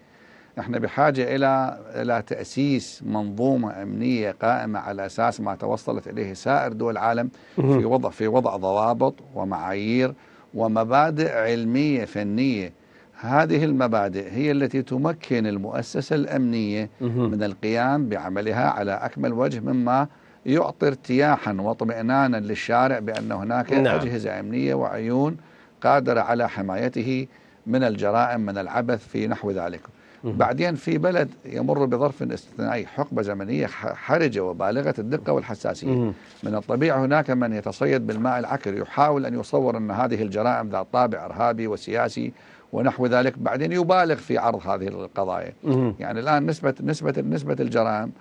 إحنا بحاجة إلى إلى تأسيس منظومة أمنية قائمة على أساس ما توصلت إليه سائر دول العالم في وضع في وضع ضوابط ومعايير ومبادئ علمية فنية. هذه المبادئ هي التي تمكن المؤسسة الأمنية من القيام بعملها على أكمل وجه مما يعطي ارتياحا واطمئنانا للشارع بأن هناك نعم. أجهزة أمنية وعيون قادرة على حمايته من الجرائم من العبث في نحو ذلك. بعدين في بلد يمر بظرف استثنائي حقبة زمنية حرجة وبالغة الدقة والحساسية. من الطبيعي هناك من يتصيد بالماء العكر يحاول أن يصور أن هذه الجرائم ذات طابع إرهابي وسياسي ونحو ذلك بعدين يبالغ في عرض هذه القضايا. يعني الآن نسبة نسبة نسبة الجرائم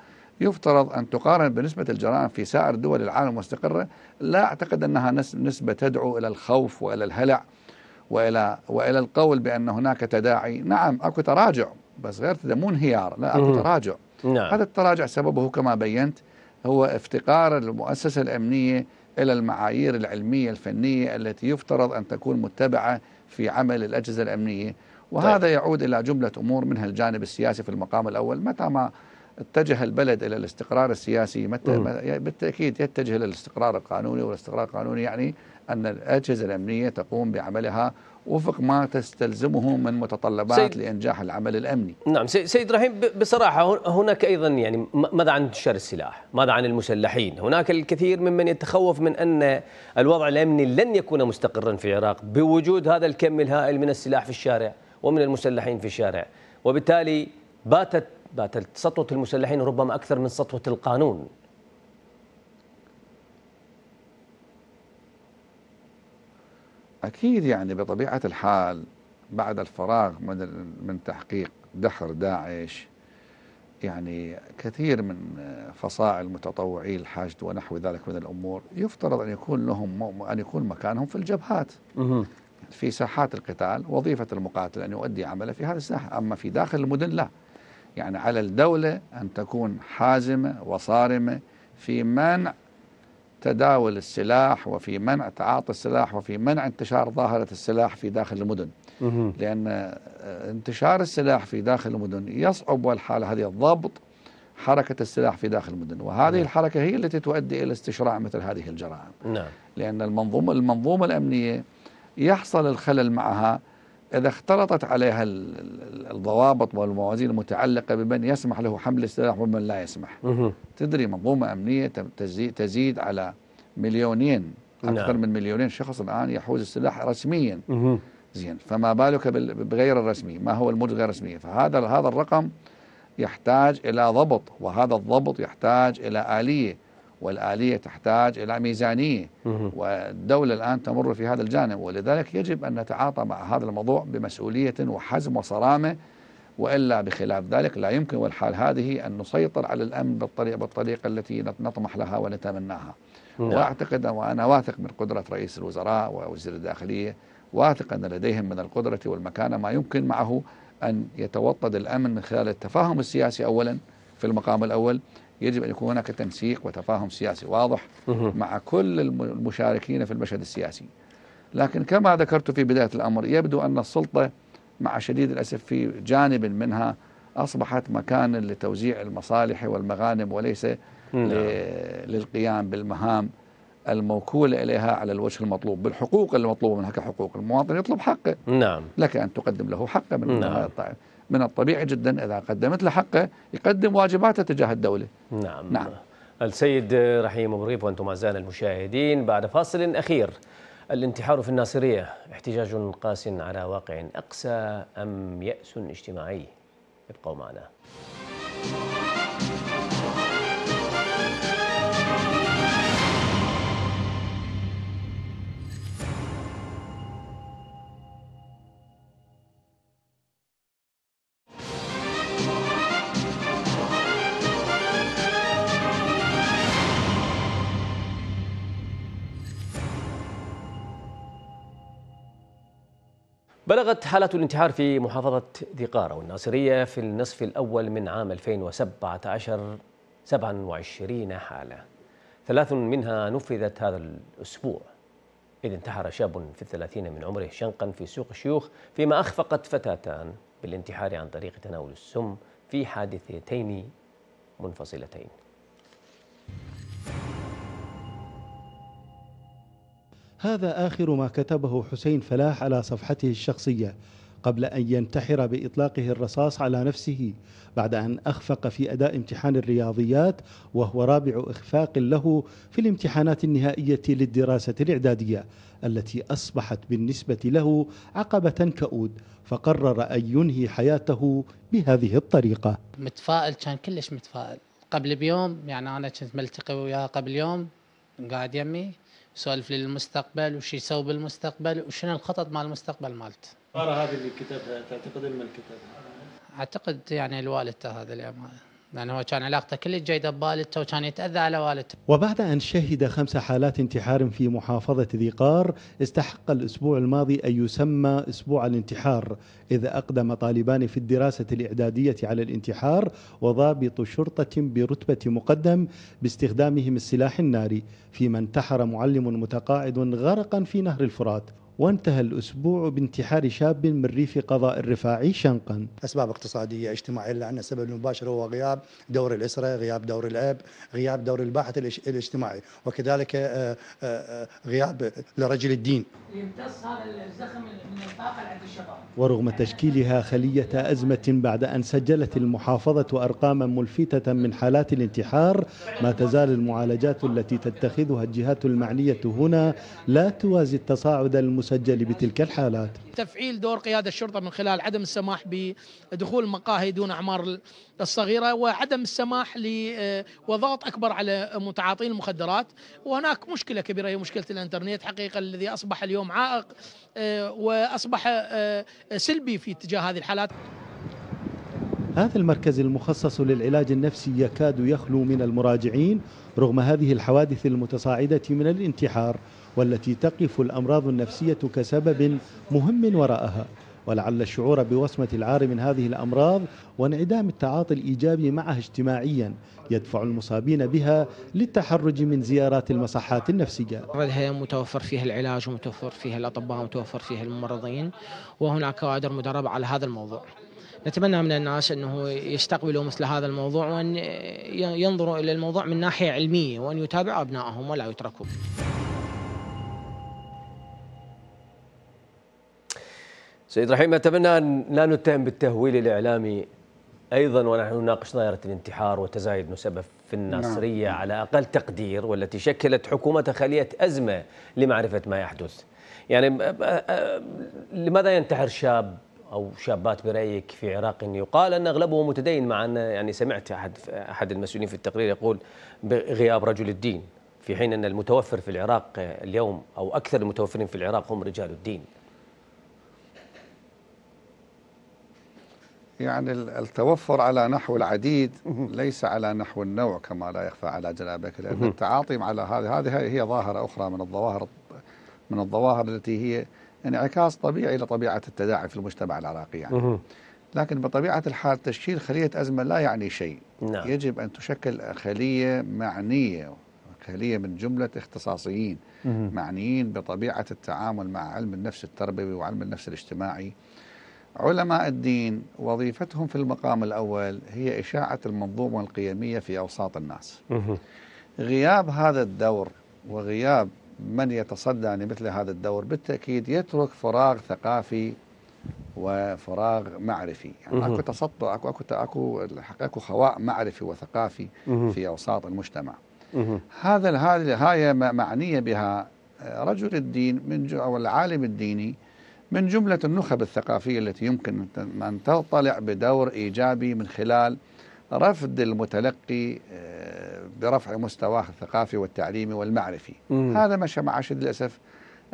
يفترض أن تقارن بنسبة الجرائم في سائر دول العالم المستقرة لا أعتقد أنها نسبة تدعو إلى الخوف وإلى الهلع وإلى وإلى القول بأن هناك تداعي. نعم أكو تراجع. بس غير مو انهيار لا اكو تراجع. نعم. هذا التراجع سببه كما بينت هو افتقار المؤسسة الأمنية إلى المعايير العلمية الفنية التي يفترض أن تكون متبعة في عمل الأجهزة الأمنية. وهذا طيب. يعود إلى جملة أمور منها الجانب السياسي في المقام الأول. متى ما اتجه البلد إلى الاستقرار السياسي متى بالتأكيد يتجه إلى الاستقرار القانوني والاستقرار القانوني يعني أن الأجهزة الأمنية تقوم بعملها وفق ما تستلزمه من متطلبات لإنجاح العمل الأمني. نعم سيد رحيم بصراحة هناك أيضا يعني ماذا عن انتشار السلاح؟ ماذا عن المسلحين؟ هناك الكثير ممن يتخوف من أن الوضع الأمني لن يكون مستقرا في العراق بوجود هذا الكم الهائل من السلاح في الشارع ومن المسلحين في الشارع. وبالتالي باتت باتت سطوة المسلحين ربما أكثر من سطوة القانون. أكيد يعني بطبيعة الحال بعد الفراغ من من تحقيق دحر داعش يعني كثير من فصائل متطوعي الحشد ونحو ذلك من الأمور يفترض أن يكون لهم أن يكون مكانهم في الجبهات. في ساحات القتال وظيفة المقاتل أن يؤدي عمله في هذه الساحة أما في داخل المدن لا. يعني على الدولة أن تكون حازمة وصارمة في منع تداول السلاح وفي منع تعاطي السلاح وفي منع انتشار ظاهرة السلاح في داخل المدن لأن آه، انتشار السلاح في داخل المدن يصعب والحالة هذه الضبط حركة السلاح في داخل المدن وهذه نعم. الحركة هي التي تؤدي إلى استشراع مثل هذه الجرائم نعم. لأن المنظومة, المنظومة الأمنية يحصل الخلل معها إذا اختلطت عليها الضوابط والموازين المتعلقة بمن يسمح له حمل السلاح ومن لا يسمح. تدري منظومة أمنية تزيد على مليونين أكثر نعم. من مليونين شخص الآن يحوز السلاح رسميا. زين. فما بالك بغير الرسمي؟ ما هو الموجود غير رسمي فهذا هذا الرقم يحتاج إلى ضبط وهذا الضبط يحتاج إلى آلية والآلية تحتاج إلى ميزانية. والدولة الآن تمر في هذا الجانب ولذلك يجب أن نتعاطى مع هذا الموضوع بمسؤولية وحزم وصرامة وإلا بخلاف ذلك لا يمكن والحال هذه أن نسيطر على الأمن بالطريقة, بالطريقة التي نطمح لها ونتمناها. نعم. وأعتقد وأنا واثق من قدرة رئيس الوزراء ووزير الداخلية واثق أن لديهم من القدرة والمكانة ما يمكن معه أن يتوطد الأمن من خلال التفاهم السياسي أولا في المقام الأول يجب أن يكون هناك تنسيق وتفاهم سياسي واضح مع كل المشاركين في المشهد السياسي. لكن كما ذكرت في بداية الأمر يبدو أن السلطة مع شديد الأسف في جانب منها أصبحت مكانا لتوزيع المصالح والمغانم وليس نعم. للقيام بالمهام. الموكولة إليها على الوجه المطلوب بالحقوق المطلوبة منها كحقوق المواطن يطلب حقه. نعم. لك أن تقدم له حقه من نعم. من الطبيعي جدا إذا قدمت له حقه يقدم واجباته تجاه الدولة. نعم. نعم. السيد رحيم أبو رغيف وأنتم أعزائنا المشاهدين بعد فاصل أخير الانتحار في الناصرية احتجاج قاس على واقع أقسى أم يأس اجتماعي. ابقوا معنا. بلغت حالة الانتحار في محافظة ذي قارة والناصرية في النصف الأول من عام 2017 27 حالة. ثلاث منها نفذت هذا الأسبوع. إذ انتحر شاب في الثلاثين من عمره شنقا في سوق الشيوخ فيما أخفقت فتاتان بالانتحار عن طريق تناول السم في حادثتين منفصلتين. هذا آخر ما كتبه حسين فلاح على صفحته الشخصية قبل أن ينتحر بإطلاقه الرصاص على نفسه بعد أن أخفق في أداء امتحان الرياضيات وهو رابع إخفاق له في الامتحانات النهائية للدراسة الإعدادية التي أصبحت بالنسبة له عقبة كؤود فقرر أن ينهي حياته بهذه الطريقة. متفائل؟ كان كلش متفائل. قبل بيوم يعني أنا كنت ملتقي وياه قبل يوم قاعد يمي. يسولف لي المستقبل وش يسوي بالمستقبل وشنو الخطط مال المستقبل مالته. ترى هذه اللي كتبها تعتقد من كتبها؟ أعتقد يعني الوالدته هذا اليوم لأنه هو كان علاقته كلش جيدة بوالدته وكان يتأذى على والدته. وبعد أن شهد خمس حالات انتحار في محافظة ذي قار استحق الأسبوع الماضي أن يسمى أسبوع الانتحار إذا أقدم طالبان في الدراسة الإعدادية على الانتحار وضابط شرطة برتبة مقدم باستخدامهم السلاح الناري فيما انتحر معلم متقاعد غرقا في نهر الفرات. وانتهى الأسبوع بانتحار شاب من ريف قضاء الرفاعي شنقا أسباب اقتصادية اجتماعية لأن السبب المباشر هو غياب دور الأسرة غياب دور الأب غياب دور الباحث الاجتماعي وكذلك آه، آه، آه، غياب لرجل الدين. يمتص هذا الزخم من الطاقة عند الشباب. ورغم تشكيلها خلية أزمة بعد أن سجلت المحافظة أرقاما ملفتة من حالات الانتحار ما تزال المعالجات التي تتخذها الجهات المعنية هنا لا توازي التصاعد المستمر المسجل بتلك الحالات. تفعيل دور قيادة الشرطة من خلال عدم السماح بدخول المقاهي دون أعمار الصغيرة وعدم السماح وضغط أكبر على متعاطين المخدرات. وهناك مشكلة كبيرة هي مشكلة الإنترنت حقيقة الذي أصبح اليوم عائق آه، وأصبح آه، سلبي في اتجاه هذه الحالات. هذا المركز المخصص للعلاج النفسي يكاد يخلو من المراجعين رغم هذه الحوادث المتصاعدة من الانتحار. والتي تقف الأمراض النفسية كسبب مهم وراءها. ولعل الشعور بوصمة العار من هذه الأمراض وانعدام التعاطي الإيجابي معها اجتماعيا يدفع المصابين بها للتحرج من زيارات المصحات النفسية. هي متوفر فيها العلاج ومتوفر فيها الأطباء ومتوفر فيها الممرضين وهناك كوادر مدربة على هذا الموضوع. نتمنى من الناس أنه يستقبلوا مثل هذا الموضوع وأن ينظروا إلى الموضوع من ناحية علمية وأن يتابعوا أبنائهم ولا يتركوا سيد رحيم أتمنى أن لا نتهم بالتهويل الإعلامي أيضا ونحن نناقش ظاهرة الانتحار وتزايد نسبة في الناصرية نعم. على أقل تقدير والتي شكلت حكومة خالية أزمة لمعرفة ما يحدث. يعني لماذا ينتحر شاب أو شابات برأيك في عراق؟ يقال أن أغلبه متدين مع أن يعني سمعت أحد أحد المسؤولين في التقرير يقول بغياب رجل الدين في حين أن المتوفر في العراق اليوم أو أكثر المتوفرين في العراق هم رجال الدين. يعني التوفر على نحو العديد ليس على نحو النوع كما لا يخفى على جنابك لأن التعاطي على هذه هذه هي ظاهرة أخرى من الظواهر من الظواهر التي هي انعكاس طبيعي لطبيعة التداعي في المجتمع العراقي يعني لكن بطبيعة الحال تشكيل خلية أزمة لا يعني شيء نعم. يجب أن تشكل خلية معنية خلية من جملة اختصاصيين. معنيين بطبيعة التعامل مع علم النفس التربوي وعلم النفس الاجتماعي علماء الدين وظيفتهم في المقام الأول هي إشاعة المنظومة القيمية في أوساط الناس. غياب هذا الدور وغياب من يتصدى لمثل هذا الدور بالتأكيد يترك فراغ ثقافي وفراغ معرفي يعني. أكو تسطع أكو أكو أكو اكو خواء معرفي وثقافي. في أوساط المجتمع. هذا هذه هاي م- معنية بها رجل الدين من أو العالم الديني من جملة النخب الثقافية التي يمكن أن تطلع بدور إيجابي من خلال رفض المتلقي آه، برفع مستواه الثقافي والتعليمي والمعرفي مم. هذا ما مع شديد الاسف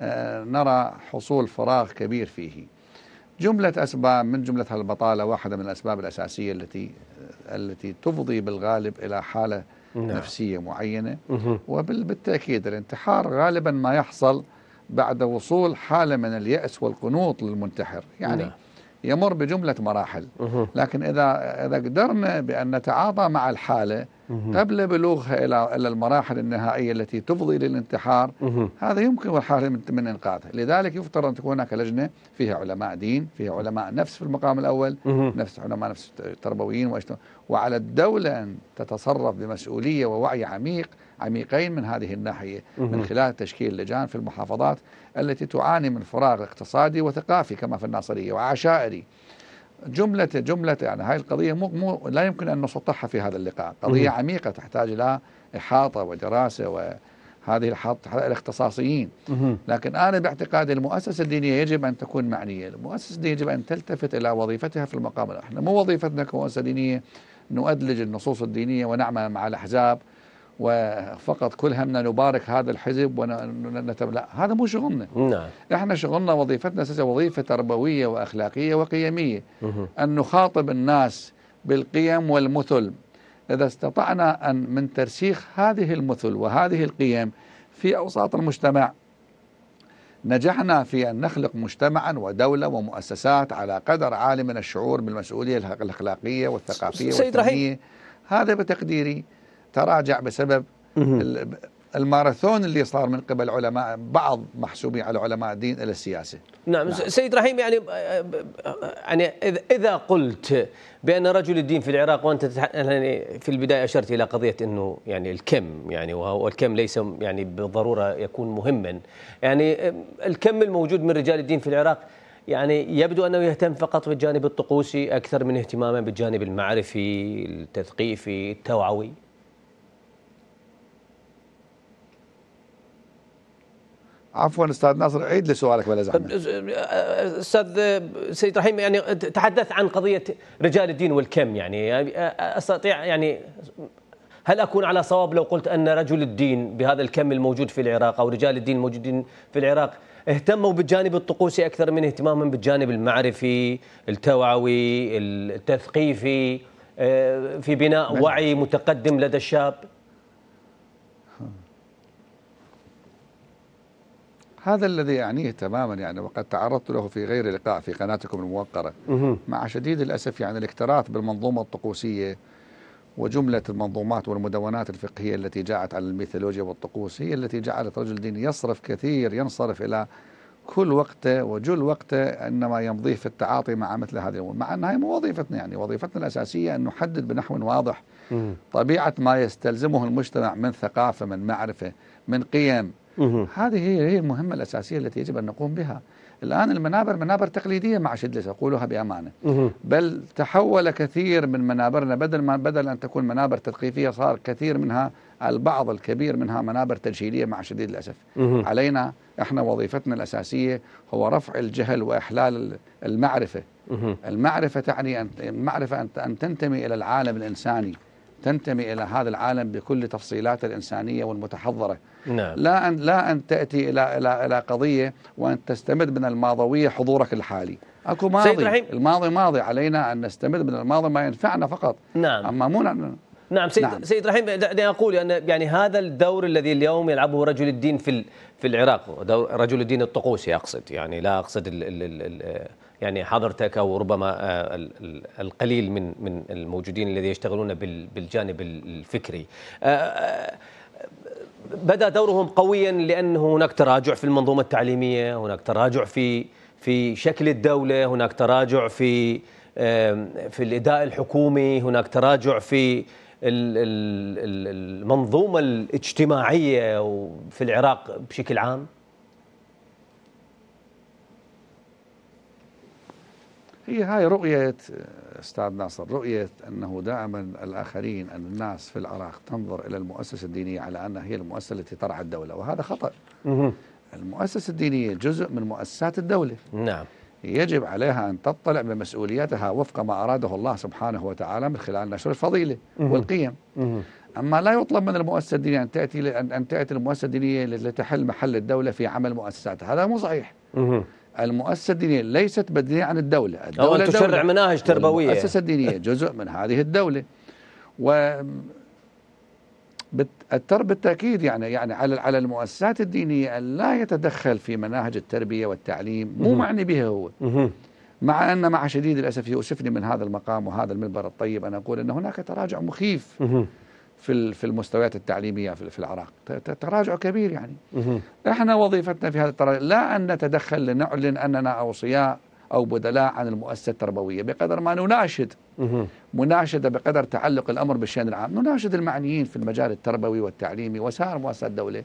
آه، نرى حصول فراغ كبير فيه جملة أسباب من جملة البطالة واحدة من الأسباب الأساسية التي التي تفضي بالغالب إلى حالة نعم. نفسية معينة. وبالتأكيد الانتحار غالبا ما يحصل بعد وصول حالة من اليأس والقنوط للمنتحر يعني نعم. يمر بجملة مراحل. لكن إذا إذا قدرنا بأن نتعاطى مع الحالة. قبل بلوغها إلى إلى المراحل النهائية التي تفضي للانتحار. هذا يمكن الحالة من إنقاذها لذلك يفترض أن تكون هناك لجنة فيها علماء دين فيها علماء نفس في المقام الأول. نفس علماء نفس تربويين وعلى الدولة أن تتصرف بمسؤولية ووعي عميق عميقين من هذه الناحية. من خلال تشكيل لجان في المحافظات التي تعاني من فراغ اقتصادي وثقافي كما في الناصرية وعشائري جملة جملة يعني هاي القضية مو مو لا يمكن أن نسطحها في هذا اللقاء قضية. عميقة تحتاج إلى إحاطة ودراسة وهذه الإحاطة تحتاج إلى الاختصاصيين. لكن أنا باعتقادي المؤسسة الدينية يجب أن تكون معنية المؤسسة الدينية يجب أن تلتفت إلى وظيفتها في المقام. إحنا مو وظيفتنا كمؤسسة دينية نؤدلج النصوص الدينية ونعمل مع الأحزاب وفقط كل همنا نبارك هذا الحزب ونتم لا هذا مو شغلنا. نعم. إحنا شغلنا وظيفتنا أساسا وظيفة تربوية وأخلاقية وقيمية. مهم. أن نخاطب الناس بالقيم والمثل. إذا استطعنا أن من ترسيخ هذه المثل وهذه القيم في أوساط المجتمع نجحنا في أن نخلق مجتمعا ودولة ومؤسسات على قدر عالي من الشعور بالمسؤولية الأخلاقية والثقافية. والفنيه هذا بتقديري. تراجع بسبب الماراثون اللي صار من قبل علماء بعض محسوبين على علماء الدين إلى السياسة. نعم, نعم. سيد رحيم يعني يعني إذا- إذا قلت بأن رجل الدين في العراق وأنت يعني في البداية أشرت إلى قضية إنه يعني الكم يعني وهو الكم ليس يعني بالضروره يكون مهما. يعني الكم الموجود من رجال الدين في العراق يعني يبدو أنه يهتم فقط بالجانب الطقوسي أكثر من اهتماما بالجانب المعرفي التثقيفي التوعوي. عفوا أستاذ ناصر عيد لي سؤالك بلا زحمة أستاذ سيد رحيم يعني تحدث عن قضية رجال الدين والكم يعني أستطيع يعني هل أكون على صواب لو قلت أن رجل الدين بهذا الكم الموجود في العراق أو رجال الدين الموجودين في العراق اهتموا بالجانب الطقوسي أكثر من اهتمامهم بالجانب المعرفي، التوعوي، التثقيفي آه، في بناء نعم. وعي متقدم لدى الشاب؟ هذا الذي يعنيه تماما يعني وقد تعرضت له في غير لقاء في قناتكم الموقرة مهم. مع شديد الأسف يعني الاكتراث بالمنظومة الطقوسية وجملة المنظومات والمدونات الفقهية التي جاءت على الميثولوجيا والطقوس هي التي جعلت رجل الدين يصرف كثير ينصرف إلى كل وقته وجل وقته إنما يمضيه في التعاطي مع مثل هذه الأمور، مع إنها مو وظيفتنا يعني وظيفتنا الأساسية أن نحدد بنحو واضح. طبيعة ما يستلزمه المجتمع من ثقافة من معرفة من قيم. هذه هي هي المهمة الأساسية التي يجب أن نقوم بها. الآن المنابر منابر تقليدية مع شده أقولها بأمانة. مهم. بل تحول كثير من منابرنا بدل ما بدل أن تكون منابر تثقيفية صار كثير منها البعض الكبير منها منابر تجهيليه مع شديد الأسف. مهم. علينا إحنا وظيفتنا الأساسية هو رفع الجهل وإحلال المعرفة. مهم. المعرفة تعني ان المعرفة ان أن تنتمي إلى العالم الإنساني. تنتمي إلى هذا العالم بكل تفصيلاته الإنسانية والمتحضرة. نعم لا ان لا أن تأتي إلى إلى إلى قضية وأن تستمد من الماضوية حضورك الحالي. أكو ماضي سيد رحيم. الماضي ماضي علينا أن نستمد من الماضي ما ينفعنا فقط نعم أما مو ن- نعم سيد نعم. نعم. سيد رحيم دعني أقول أن يعني هذا الدور الذي اليوم يلعبه رجل الدين في في العراق دور رجل الدين الطقوسي أقصد يعني لا أقصد ال ال ال يعني حضرتك أو ربما آه، ال- ال- القليل من من الموجودين الذين يشتغلون بال- بالجانب الفكري آه، آه، بدا دورهم قويا لأن هناك تراجع في المنظومة التعليمية، هناك تراجع في في شكل الدولة، هناك تراجع في في الإداء الحكومي، هناك تراجع في ال- ال- ال- المنظومة الاجتماعية وفي العراق بشكل عام. هي هاي رؤية أستاذ ناصر رؤية أنه دائما الآخرين أن الناس في العراق تنظر إلى المؤسسة الدينية على أنها هي المؤسسة التي ترعى الدولة وهذا خطأ. المؤسسة الدينية جزء من مؤسسات الدولة. نعم. يجب عليها أن تطلع بمسؤولياتها وفق ما أراده الله سبحانه وتعالى من خلال نشر الفضيلة. والقيم. أما لا يطلب من المؤسسة الدينية أن تأتي أن تأتي المؤسسة الدينية لتحل محل الدولة في عمل مؤسساتها. هذا مو صحيح. المؤسسة الدينية ليست بديلة عن الدولة أو الدولة أن تشرع دولة. مناهج تربوية. المؤسسة الدينية جزء من هذه الدولة و بالتأكيد يعني يعني على على المؤسسات الدينية أن لا يتدخل في مناهج التربية والتعليم مو. معني به هو. مع أن مع شديد الأسف يؤسفني من هذا المقام وهذا المنبر الطيب أن أقول أن هناك تراجع مخيف. في في المستويات التعليمية في العراق تراجع كبير يعني. إحنا وظيفتنا في هذا التراجع لا أن نتدخل لنعلن أننا أوصياء أو بدلاء عن المؤسسة التربوية بقدر ما نناشد. مناشدة بقدر تعلق الأمر بالشأن العام، نناشد المعنيين في المجال التربوي والتعليمي وسائر مؤسسات الدولة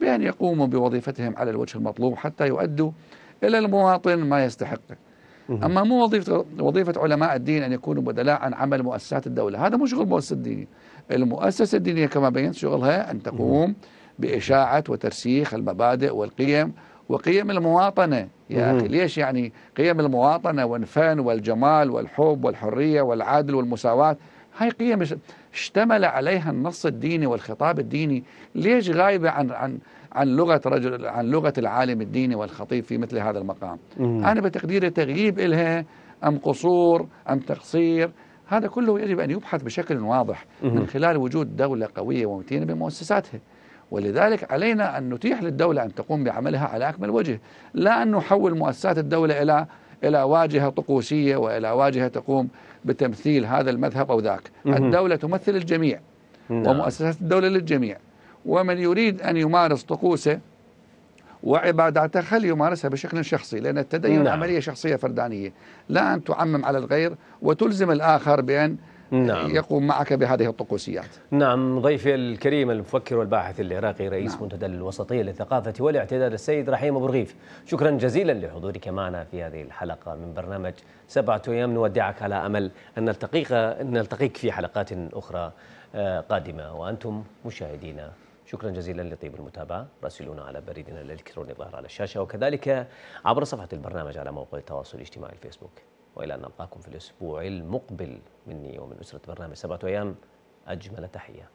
بأن يقوموا بوظيفتهم على الوجه المطلوب حتى يؤدوا إلى المواطن ما يستحقه. أما مو وظيفه وظيفة علماء الدين أن يكونوا بدلاء عن عمل مؤسسات الدولة، هذا مو شغل المؤسسه الدينيه. المؤسسة الدينية كما بينت شغلها أن تقوم بإشاعة وترسيخ المبادئ والقيم وقيم المواطنة يا. أخي ليش يعني قيم المواطنة والفن والجمال والحب والحرية والعدل والمساواة هاي قيم اش- اشتمل عليها النص الديني والخطاب الديني ليش غايبة عن عن عن لغة رجل عن لغة العالم الديني والخطيب في مثل هذا المقام. أنا بتقديري تغييب إلها أم قصور أم تقصير هذا كله يجب أن يبحث بشكل واضح. من خلال وجود دولة قوية ومتينة بمؤسساتها ولذلك علينا أن نتيح للدولة أن تقوم بعملها على أكمل وجه لا أن نحول مؤسسات الدولة إلى إلى واجهة طقوسية وإلى واجهة تقوم بتمثيل هذا المذهب أو ذاك مهم. الدولة تمثل الجميع نعم. ومؤسسات الدولة للجميع ومن يريد أن يمارس طقوسه وعباداته خلي يمارسها بشكل شخصي؟ لأن التدين نعم. عملية شخصية فردانية. لا أن تعمم على الغير وتلزم الآخر بأن نعم. يقوم معك بهذه الطقوسيات. نعم ضيفي الكريم المفكر والباحث العراقي رئيس نعم. منتدى الوسطية للثقافة والاعتدال السيد رحيم أبو رغيف. شكرا جزيلا لحضورك معنا في هذه الحلقة من برنامج سبعة أيام. نودعك على أمل أن نلتقيك, أن نلتقيك في حلقات أخرى آه، قادمة. وأنتم مشاهدينا. شكرا جزيلا لطيب المتابعة. راسلونا على بريدنا الإلكتروني ظهر على الشاشة. وكذلك عبر صفحة البرنامج على موقع التواصل الاجتماعي الفيسبوك. وإلى أن نلقاكم في الأسبوع المقبل مني ومن أسرة برنامج سبعة أيام. أجمل تحية.